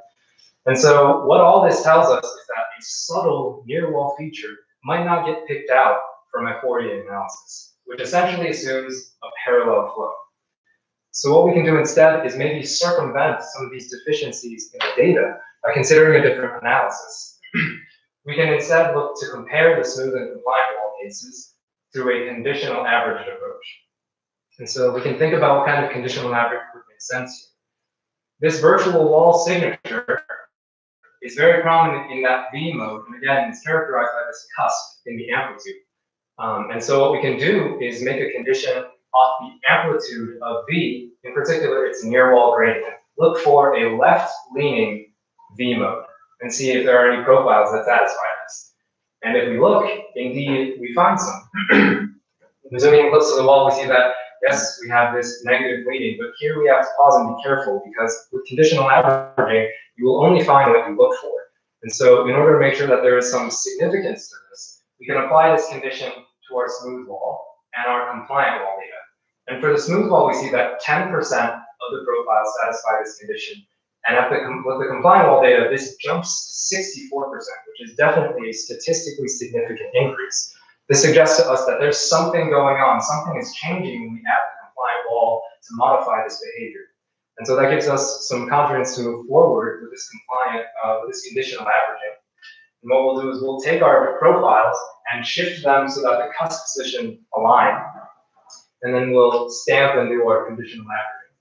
And so what all this tells us is that a subtle near wall feature might not get picked out from a Fourier analysis, which essentially assumes a parallel flow. So what we can do instead is maybe circumvent some of these deficiencies in the data by considering a different analysis. we can instead look to compare the smooth and compliant wall cases through a conditional averaged approach. And so we can think about what kind of conditional average would make sense here. This virtual wall signature is very prominent in that V mode, and again, it's characterized by this cusp in the amplitude. Um, and so what we can do is make a condition off the amplitude of V, in particular its near wall gradient. Look for a left-leaning V mode and see if there are any profiles that satisfy this. And if we look, indeed, we find some. Zooming close to the wall, we see that, yes, we have this negative weighting, but here we have to pause and be careful because with conditional averaging, you will only find what you look for. And so in order to make sure that there is some significance to this, we can apply this condition to our smooth wall and our compliant wall data. And for the smooth wall, we see that 10% of the profiles satisfy this condition. And at the, with the compliant wall data, this jumps to 64%, which is definitely a statistically significant increase. This suggests to us that there's something going on, something is changing when we add the compliant wall to modify this behavior. And so that gives us some confidence to move forward with this compliant, uh, with this conditional averaging. And what we'll do is we'll take our profiles and shift them so that the cusp position align. And then we'll stamp and do our conditional averaging.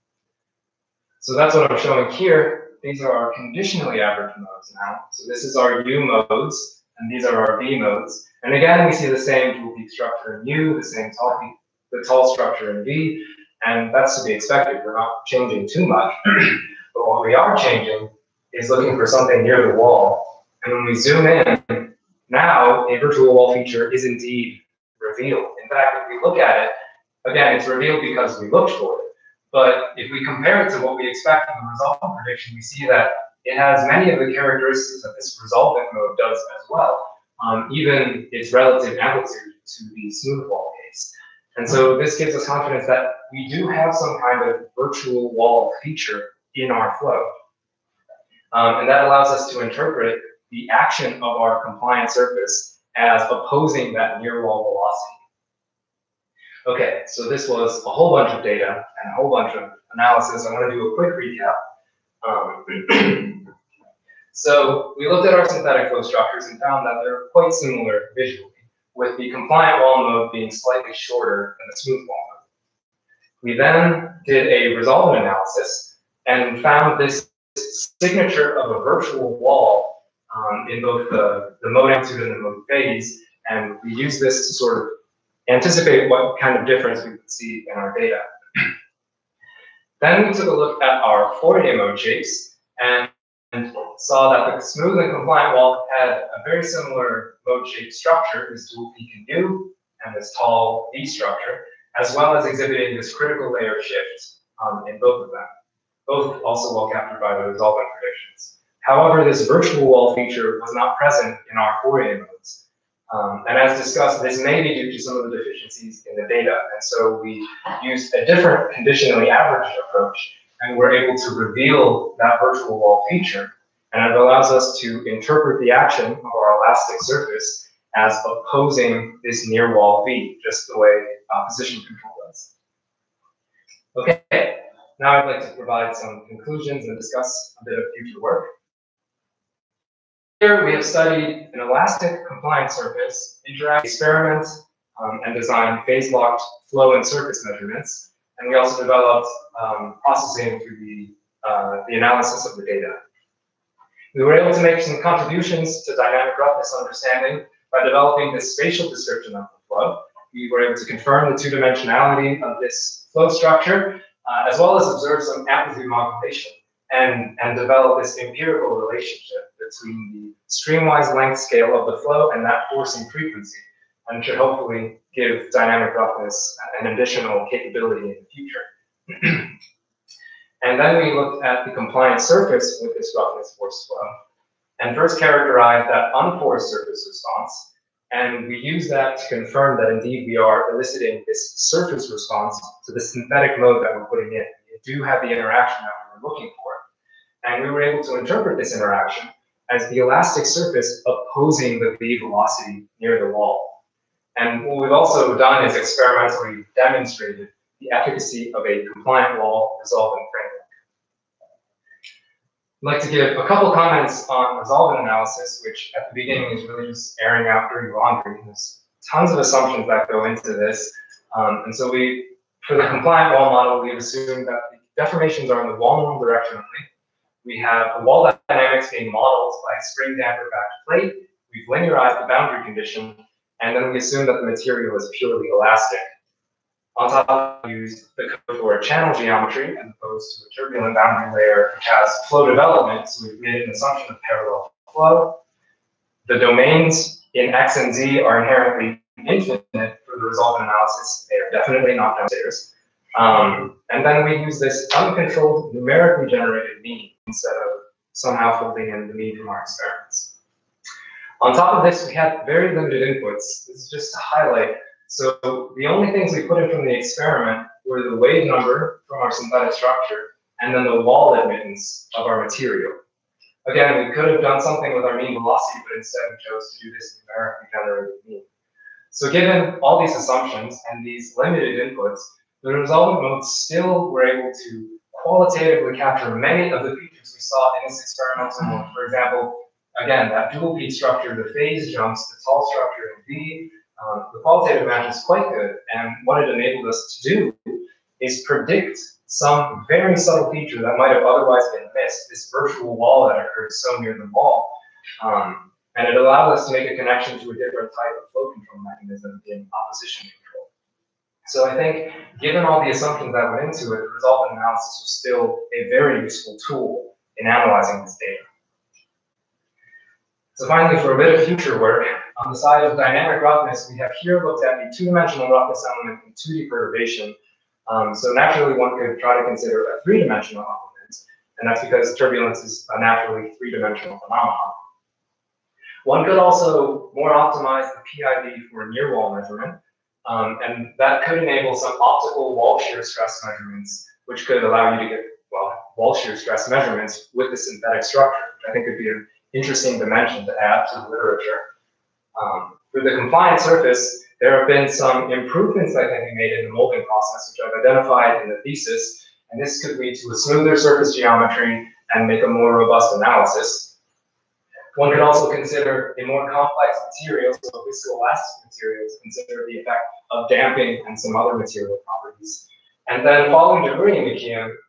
So that's what I'm showing here. These are our conditionally averaged modes now. So this is our U modes, and these are our V modes. And again, we see the same dual peak structure in U, the same tall peak, the tall structure in V, and that's to be expected. We're not changing too much. but what we are changing is looking for something near the wall. And when we zoom in, now a virtual wall feature is indeed revealed. In fact, if we look at it, again, it's revealed because we looked for it. But if we compare it to what we expect in the resolvent prediction, we see that it has many of the characteristics that this resolvent mode does as well, um, even its relative amplitude to the smooth wall case. And so this gives us confidence that we do have some kind of virtual wall feature in our flow. Um, and that allows us to interpret the action of our compliant surface as opposing that near wall velocity. Okay, so this was a whole bunch of data and a whole bunch of analysis. I want to do a quick recap. Um, so we looked at our synthetic flow structures and found that they're quite similar visually with the compliant wall mode being slightly shorter than the smooth wall mode. We then did a resolvent analysis and found this signature of a virtual wall um, in both the, the mode amplitude and the mode phase, and we used this to sort of anticipate what kind of difference we would see in our data. then we took a look at our Fourier mode shapes and and saw that the smooth and compliant wall had a very similar mode shape structure, this dual peak and U, and this tall V structure, as well as exhibiting this critical layer shift um, in both of them, both also well captured by the resolvent predictions. However, this virtual wall feature was not present in our Fourier modes. Um, and as discussed, this may be due to some of the deficiencies in the data. And so we used a different conditionally averaged approach and we're able to reveal that virtual wall feature. And it allows us to interpret the action of our elastic surface as opposing this near wall V, just the way uh, position control does. Okay, now I'd like to provide some conclusions and discuss a bit of future work. Here we have studied an elastic compliant surface, interact experiments, um, and design phase-locked flow and surface measurements and we also developed um, processing through the, uh, the analysis of the data. We were able to make some contributions to dynamic roughness understanding by developing this spatial description of the flow. We were able to confirm the two-dimensionality of this flow structure, uh, as well as observe some amplitude modulation and, and develop this empirical relationship between the streamwise length scale of the flow and that forcing frequency and should hopefully give dynamic roughness an additional capability in the future. and then we looked at the compliant surface with this roughness force flow, and first characterized that unforced surface response And we use that to confirm that indeed we are eliciting this surface response to the synthetic load that we're putting in. We do have the interaction that we were looking for. And we were able to interpret this interaction as the elastic surface opposing the v velocity near the wall. And what we've also done is experimentally demonstrated the efficacy of a compliant wall resolvent framework. I'd like to give a couple comments on resolvent analysis, which at the beginning is really just airing out dirty laundry. There's tons of assumptions that go into this. Um, and so we, for the compliant wall model, we've assumed that the deformations are in the wall direction only. We have the wall dynamics being modeled by a spring damper backed plate. We've linearized the boundary condition, and then we assume that the material is purely elastic. On top, we use the code for channel geometry as opposed to a turbulent boundary layer which has flow development. So we've made an assumption of parallel flow. The domains in X and Z are inherently infinite for the resolvent analysis. They are definitely not downstairs. Um, and then we use this uncontrolled numerically generated mean instead of somehow folding in the mean from our experiments. On top of this, we have very limited inputs. This is just to highlight so the only things we put in from the experiment were the wave number from our synthetic structure and then the wall admittance of our material. Again, we could have done something with our mean velocity, but instead we chose to do this numerically generated mean. So given all these assumptions and these limited inputs, the resolvent modes still were able to qualitatively capture many of the features we saw in this experimental mode. For example, again, that dual beat structure, the phase jumps, the tall structure in V, um, the qualitative match is quite good, and what it enabled us to do is predict some very subtle feature that might have otherwise been missed, this virtual wall that occurs so near the wall. Um, and it allowed us to make a connection to a different type of flow control mechanism in opposition control. So I think, given all the assumptions that went into it, the resolvent analysis was still a very useful tool in analyzing this data. So finally, for a bit of future work, on the side of dynamic roughness, we have here looked at the two-dimensional roughness element in 2D perturbation. Um, so naturally, one could try to consider a three-dimensional element, and that's because turbulence is a naturally three-dimensional phenomenon. One could also more optimize the PIV for near wall measurement, um, and that could enable some optical wall shear stress measurements, which could allow you to get, well, wall shear stress measurements with the synthetic structure, which I think could be an interesting dimension to add to the literature. Um, for the compliant surface, there have been some improvements that can be made in the molding process, which I've identified in the thesis, and this could lead to a smoother surface geometry and make a more robust analysis. One could also consider a more complex material, so viscoelastic material, to consider the effect of damping and some other material properties. And then following the degree in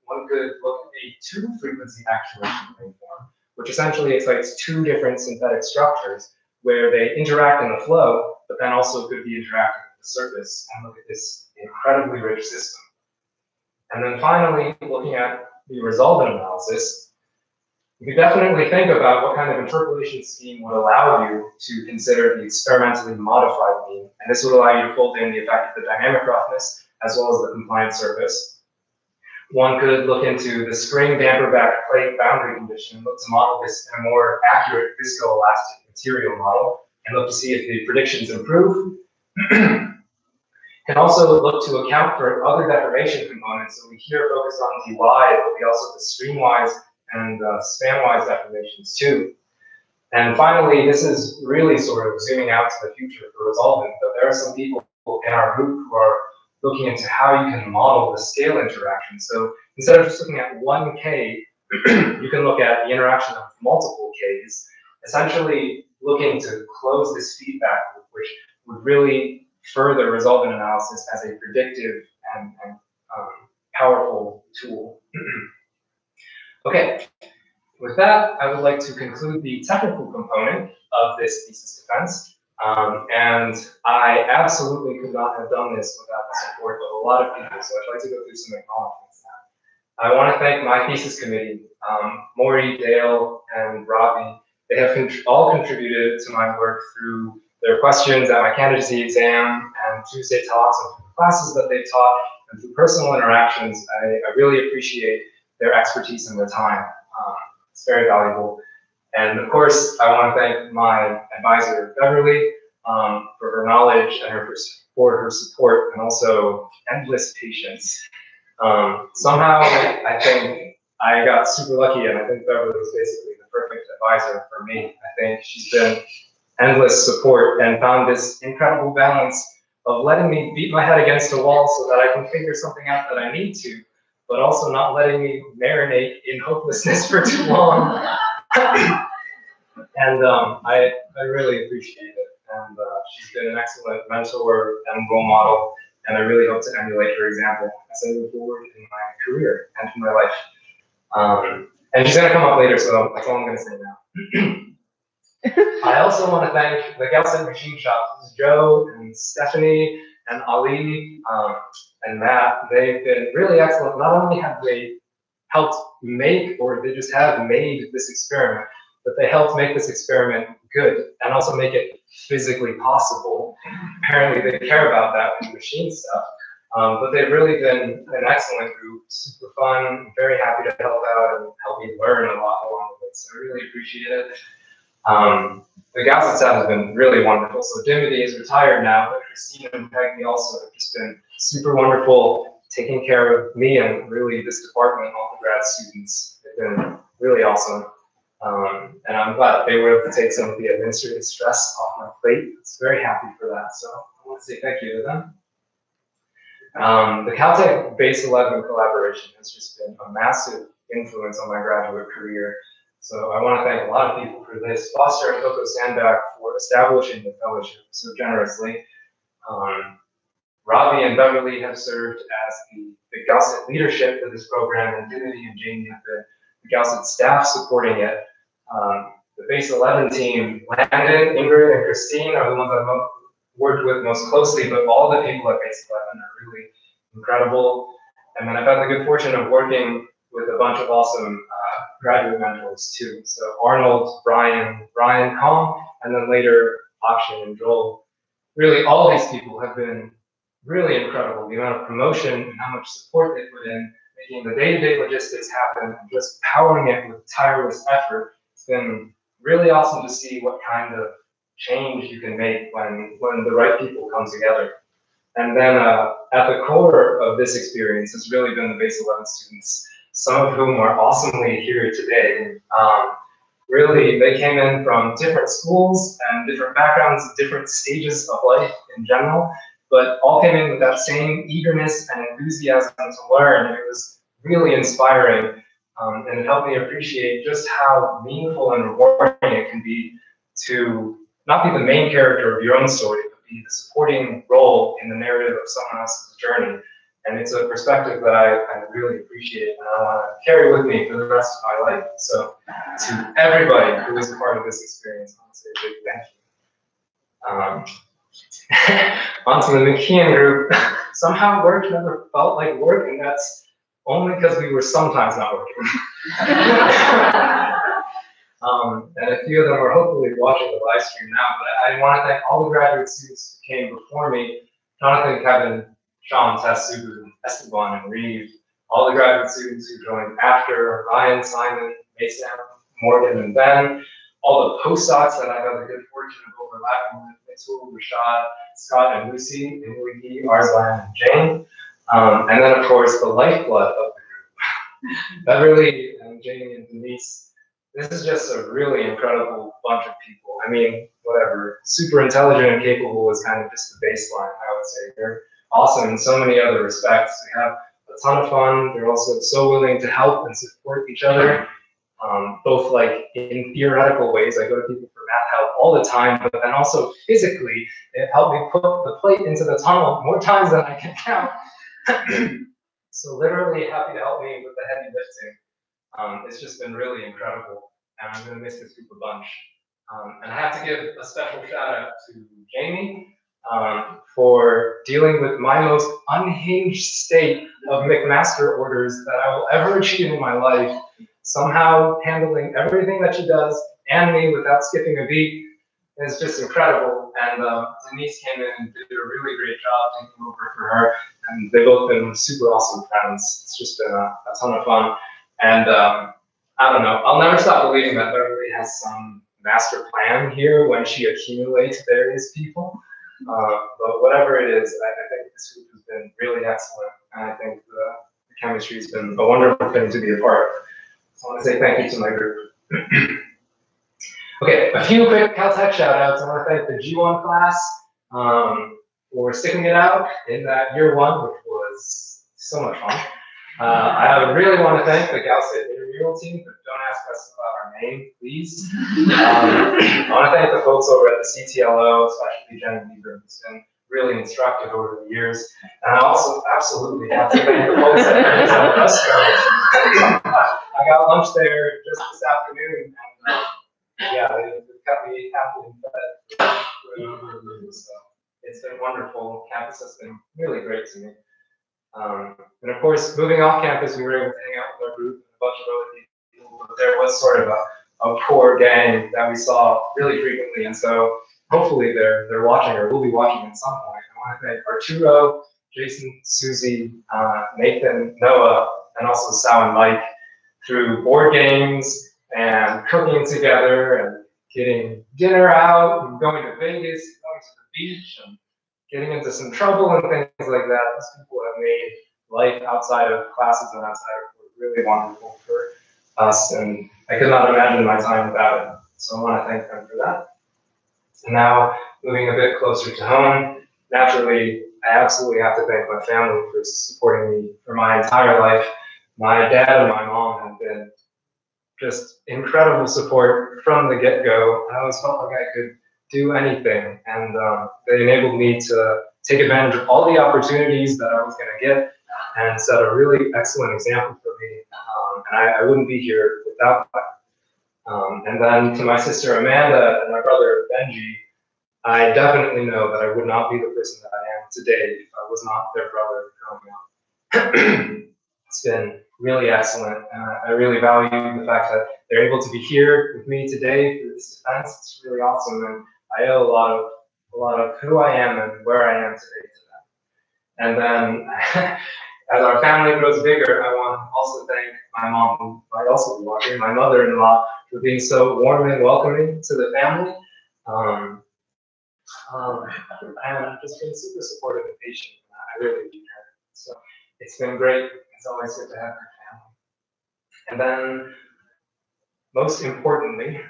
one could look at a two-frequency actuation waveform, which essentially excites two different synthetic structures where they interact in the flow, but then also could be interacting with the surface and look at this incredibly rich system. And then finally, looking at the resolvent analysis, you could definitely think about what kind of interpolation scheme would allow you to consider the experimentally modified mean. And this would allow you to fold in the effect of the dynamic roughness as well as the compliant surface. One could look into the spring damper back plate boundary condition and look to model this in a more accurate viscoelastic material model and look to see if the predictions improve. Can also look to account for other deformation components. So we here focus on dy, but we also the streamwise and uh, spanwise deformations too. And finally, this is really sort of zooming out to the future for resolvent, but there are some people in our group who are looking into how you can model the scale interaction. So instead of just looking at one K, you can look at the interaction of multiple Ks, essentially looking to close this feedback loop, which would really further resolvent analysis as a predictive and, and um, powerful tool. okay, with that, I would like to conclude the technical component of this thesis defense. Um, and I absolutely could not have done this without the support of a lot of people, so I'd like to go through some acknowledgments now. I want to thank my thesis committee, um, Maury, Dale, and Robbie. they have all contributed to my work through their questions at my candidacy exam and Tuesday talks and the classes that they've taught and through personal interactions. I, I really appreciate their expertise and their time. Um, it's very valuable. And of course, I want to thank my advisor, Beverly. um, for her knowledge and her for her support and also endless patience. Um, somehow, I think I got super lucky, and I think Beverly was basically the perfect advisor for me. I think she's been endless support and found this incredible balance of letting me beat my head against a wall so that I can figure something out that I need to, but also not letting me marinate in hopelessness for too long. and um, I, I really appreciate it. And uh, she's been an excellent mentor and role model, and I really hope to emulate her example as I move forward in my career and in my life. Um, and she's going to come up later, so that's all I'm going to say now. I also want to thank the GALCIT Machine Shop. Joe and Stephanie and Ali um, and Matt. They've been really excellent. Not only have they helped make, or they just have made this experiment, but they helped make this experiment good and also make it physically possible. Apparently, they care about that with machine stuff. Um, but they've really been an excellent group, super fun, very happy to help out and help me learn a lot along the way. So I really appreciate it. Um, the GALCIT staff has been really wonderful. So Dimity is retired now, but Christina and Peggy also have just been super wonderful, taking care of me and really this department, all the grad students. They've been really awesome. Um, and I'm glad they were able to take some of the administrative stress off my plate. I was very happy for that. So I want to say thank you to them. Um, the Caltech Base 11 collaboration has just been a massive influence on my graduate career. So I want to thank a lot of people for this. Foster and Coco Stanback for establishing the fellowship so generously. Um, Robbie and Beverly have served as the, the leadership for this program, and Dimity and Jamie have been the GALCIT staff supporting it. Um, the Base 11 team, Landon, Ingrid, and Christine are the ones I've worked with most closely, but all the people at Base 11 are really incredible. And then I've had the good fortune of working with a bunch of awesome uh, graduate mentors too. So Arnold, Brian, Brian Calm, and then later Akshay and Joel. Really, all these people have been really incredible. The amount of promotion and how much support they put in, making the day-to-day logistics happen, and just powering it with tireless effort. It's been really awesome to see what kind of change you can make when when the right people come together. And then uh, at the core of this experience has really been the Base 11 students some of whom are awesomely here today. Um, really, they came in from different schools and different backgrounds, different stages of life in general, but all came in with that same eagerness and enthusiasm to learn. It was really inspiring. Um, and it helped me appreciate just how meaningful and rewarding it can be to not be the main character of your own story, but be the supporting role in the narrative of someone else's journey. And it's a perspective that I, I really appreciate and I want to carry with me for the rest of my life. So to everybody who was part of this experience, I want to say a big thank you. Um, onto the McKeon group. Somehow work never felt like work, and that's only because we were sometimes not working. um, and a few of them are hopefully watching the live stream now, but I want to thank all the graduate students who came before me, Jonathan, Kevin, Sean, Tess, Esteban, and Reeve, all the graduate students who joined after, Ryan, Simon, Mason, Morgan, and Ben, all the postdocs that I've had the good fortune of overlapping with, Mitchell, Rashad, Scott, and Lucy, Emily, Arslan, and Jane. Um, and then, of course, the lifeblood of the group. Beverly and Jane and Denise. This is just a really incredible bunch of people. I mean, whatever, super intelligent and capable is kind of just the baseline, I would say. They're awesome in so many other respects. We have a ton of fun. They're also so willing to help and support each other, um, both like in theoretical ways. I go to people for math help all the time, but then also physically, it helped me put the plate into the tunnel more times than I can count. so literally happy to help me with the heavy lifting. Um, it's just been really incredible, and I'm gonna miss this group a bunch. Um, and I have to give a special shout out to Jamie um, for dealing with my most unhinged state of McMaster orders that I will ever achieve in my life, somehow handling everything that she does and me without skipping a beat is just incredible. And uh, Denise came in and did a really great job taking over for her, and they've both been super awesome friends. It's just been a, a ton of fun. And um, I don't know, I'll never stop believing that Beverly has some master plan here when she accumulates various people. Uh, but whatever it is, I, I, think this group has been really excellent, and I think the, the chemistry has been a wonderful thing to be a part of. So I want to say thank you to my group. okay, a few quick Caltech shout outs. I want to thank the G1 class um, for sticking it out in that year one, which was so much fun. Uh, I really want to thank the Cal State team, but don't ask us about our name, please. Um, I want to thank the folks over at the CTLO, especially Jen Bieber, who's been really instructive over the years. And I also absolutely have to thank the folks at Restaurant. I got lunch there just this afternoon, and uh, yeah, they, they me happy and fed. So it's been wonderful. Campus has been really great to me. Um, and of course, moving off campus, we were able to hang out with our group and a bunch of other people, but there was sort of a, a core gang that we saw really frequently. And so hopefully they're, they're watching or will be watching at some point. I want to thank Arturo, Jason, Susie, uh, Nathan, Noah, and also Sal and Mike through board games and cooking together and getting dinner out and going to Vegas, going to the beach and getting into some trouble and things like that. These people have made life outside of classes and outside of work really wonderful for us, and I could not imagine my time without it. So I want to thank them for that. And now, moving a bit closer to home, naturally, I absolutely have to thank my family for supporting me for my entire life. My dad and my mom have been just incredible support from the get-go. I always felt like I could do anything. And um, they enabled me to take advantage of all the opportunities that I was going to get and set a really excellent example for me. Um, and I, I, wouldn't be here without that. Um, and then to my sister Amanda and my brother Benji, I definitely know that I would not be the person that I am today if I was not their brother growing up. it's been really excellent. Uh, I really value the fact that they're able to be here with me today for this defense. It's really awesome. And I owe a lot of a lot of who I am and where I am today to them. And then as our family grows bigger, I want to also thank my mom, who might also be watching, my mother-in-law, for being so warm and welcoming to the family. Um, um, and just being super supportive and patient. I really do her. So it's been great. It's always good to have your family. And then, most importantly,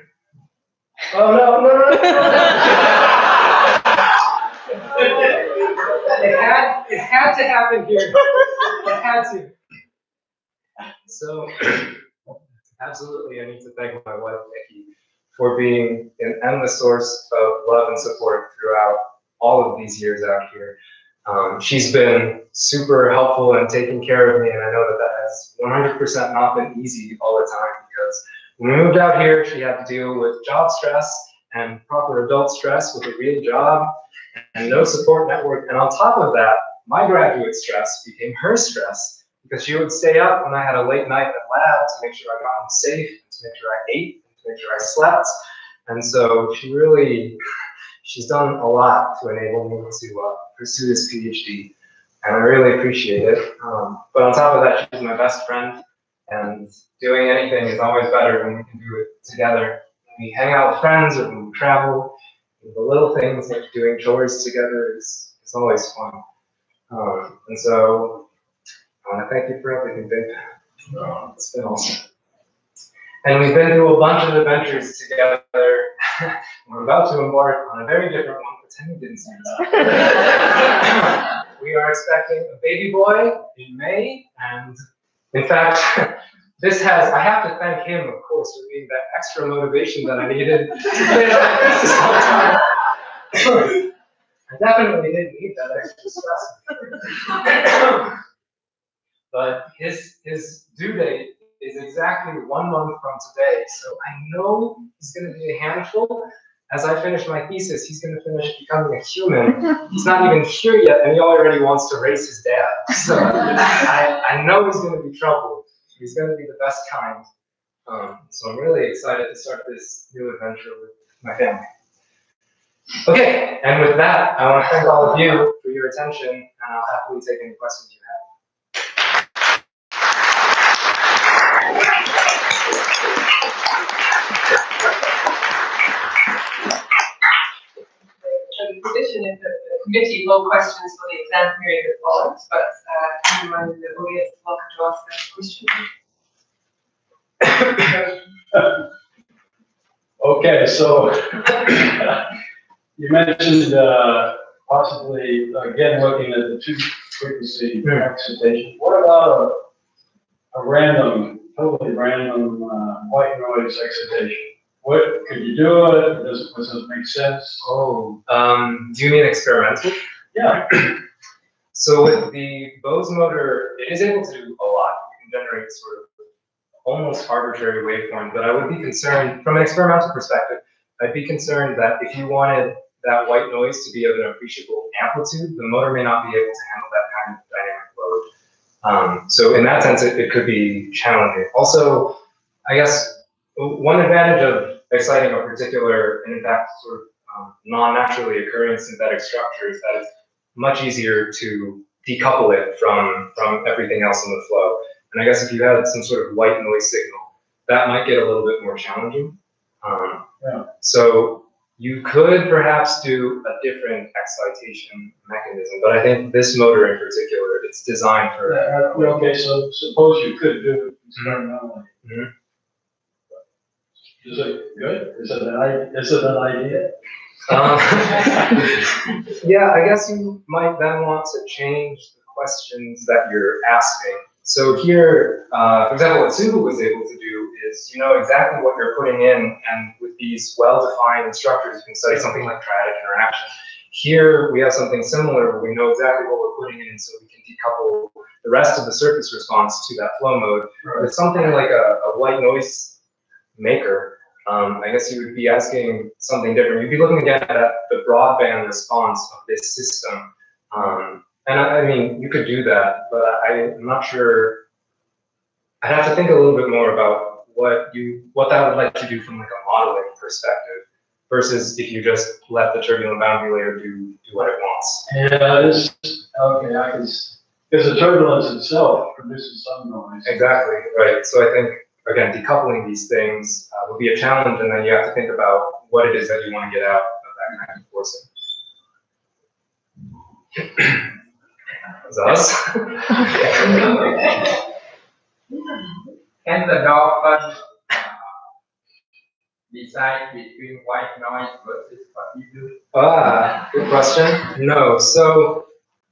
Oh, no, no, no, no. it, had, it had to happen here. It had to. So, absolutely, I need to thank my wife, Nikki, for being an endless source of love and support throughout all of these years out here. Um, she's been super helpful in taking care of me, and I know that that has 100% not been easy all the time because when we moved out here, she had to deal with job stress and proper adult stress with a real job and no support network. And on top of that, my graduate stress became her stress because she would stay up when I had a late night at lab to make sure I got home safe, to make sure I ate, to make sure I slept. And so she really, she's done a lot to enable me to uh, pursue this PhD. And I really appreciate it. Um, but on top of that, she's my best friend. And doing anything is always better when we can do it together. When we hang out with friends or when we travel, the little things like doing chores together is, is always fun. Um, and so I want to thank you for everything, babe. It's been awesome. And we've been through a bunch of adventures together. We're about to embark on a very different one. We are expecting a baby boy in May, and in fact, this has, I have to thank him, of course, for being that extra motivation that I needed to that thesis all the time. I definitely didn't need that extra stress. but his, his due date is exactly one month from today, so I know he's going to be a handful. As I finish my thesis, he's going to finish becoming a human. He's not even here yet, and he already wants to race his dad. So I, I know he's going to be trouble. He's going to be the best kind. Um, so I'm really excited to start this new adventure with my family. Okay, and with that, I want to thank all of you for your attention, and I'll happily take any questions you have. The position is that the committee will questions for the exam period that follows, but uh, anyone in the audience is welcome to ask a question. Okay, so you mentioned uh, possibly, again, looking at the two frequency excitation. What about a, a random, totally random uh, white noise excitation? What, could you do it? Does, does it make sense? Oh, um, do you mean experimental? Yeah, So with the Bose motor, it is able to do a lot. You can generate sort of almost arbitrary waveforms, but I would be concerned, from an experimental perspective, I'd be concerned that if you wanted that white noise to be of an appreciable amplitude, the motor may not be able to handle that kind of dynamic load. Um, so in that sense, it, it could be challenging. Also, I guess one advantage of exciting a particular, and in fact, sort of um, non-naturally occurring synthetic structure is that it's much easier to decouple it from, from everything else in the flow. And I guess if you had some sort of white noise signal, that might get a little bit more challenging. Um, Yeah. So you could perhaps do a different excitation mechanism, but I think this motor in particular, it's designed for. Uh, okay, so suppose you could do it experimentally. Mhm. Is it good? Is it an, is it an idea? Um, yeah, I guess you might then want to change the questions that you're asking. So here, uh, for example, what Subu was able to do is you know exactly what you're putting in, and with these well-defined instructors, you can study something like triadic interaction. Here, we have something similar where we know exactly what we're putting in, so we can decouple the rest of the surface response to that flow mode. With something like a, a white noise maker, um, I guess you would be asking something different. You'd be looking again at the broadband response of this system. Um, and I, I mean, you could do that, but I, I'm not sure. I'd have to think a little bit more about what you what that would like to do from like a modeling perspective versus if you just let the turbulent boundary layer do do what it wants. Yeah, this, okay, I can, because the turbulence itself produces some noise. Exactly, right. So I think, again, decoupling these things uh, would be a challenge, and then you have to think about what it is that you want to get out of that kind of forcing. That's us. Can the dolphin uh, decide between white noise versus what you do? Ah, good question. No, so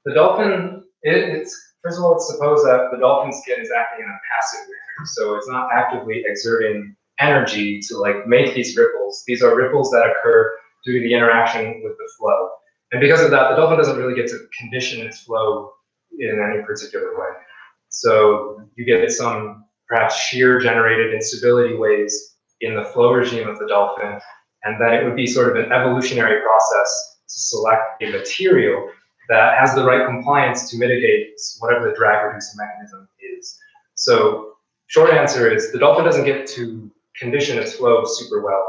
the dolphin, it, it's first of all, it's supposed that the dolphin skin is acting in a passive manner, so it's not actively exerting energy to like make these ripples. These are ripples that occur due to the interaction with the flow, and because of that, the dolphin doesn't really get to condition its flow in any particular way. So you get some perhaps shear generated instability waves in the flow regime of the dolphin, and then it would be sort of an evolutionary process to select a material that has the right compliance to mitigate whatever the drag reducing mechanism is. So short answer is the dolphin doesn't get to condition its flow super well.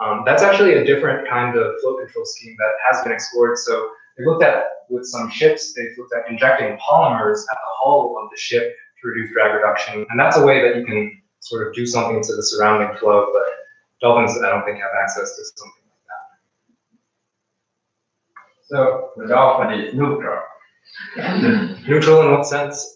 Um, that's actually a different kind of flow control scheme that has been explored. So they looked at with some ships, they've looked at injecting polymers at the hull of the ship to reduce drag reduction. And that's a way that you can sort of do something to the surrounding flow, but dolphins, I don't think, have access to something So the dolphin is neutral. Neutral in what sense?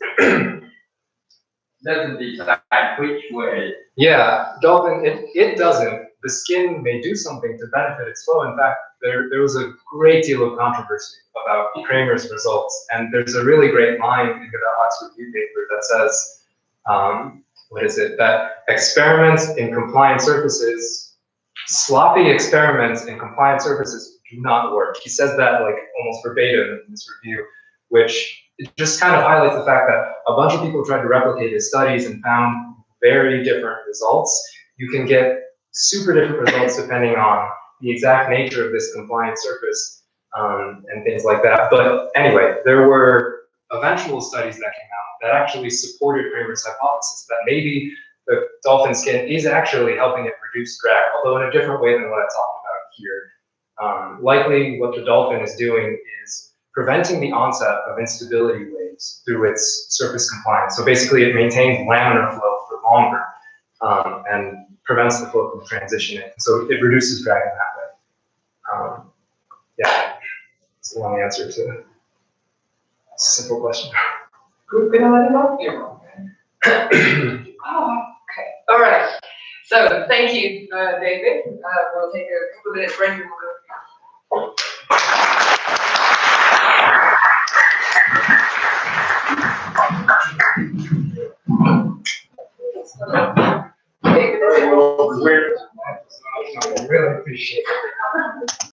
doesn't decide which way. Yeah, dolphin, it, it doesn't. The skin may do something to benefit its flow. In fact, there, there was a great deal of controversy about Kramer's results. And there's a really great line in the Oxford Review paper that says, um, what is it? That experiments in compliant surfaces, sloppy experiments in compliant surfaces do not work. He says that like almost verbatim in this review, which just kind of highlights the fact that a bunch of people tried to replicate his studies and found very different results. You can get super different results depending on the exact nature of this compliant surface um, and things like that. But anyway, there were eventual studies that came out that actually supported Kramer's hypothesis that maybe the dolphin skin is actually helping it reduce drag, although in a different way than what I talked about here. Um, likely what the dolphin is doing is preventing the onset of instability waves through its surface compliance. So basically it maintains laminar flow for longer. um, and prevents the flow from transitioning. So it reduces drag in that way. Um, yeah, it's a long answer to a simple question. We're gonna let him off here. Oh, okay, all right. So, thank you, uh, David. Uh, we'll take a couple of minutes break and we'll David, is it- Weird. I really appreciate it.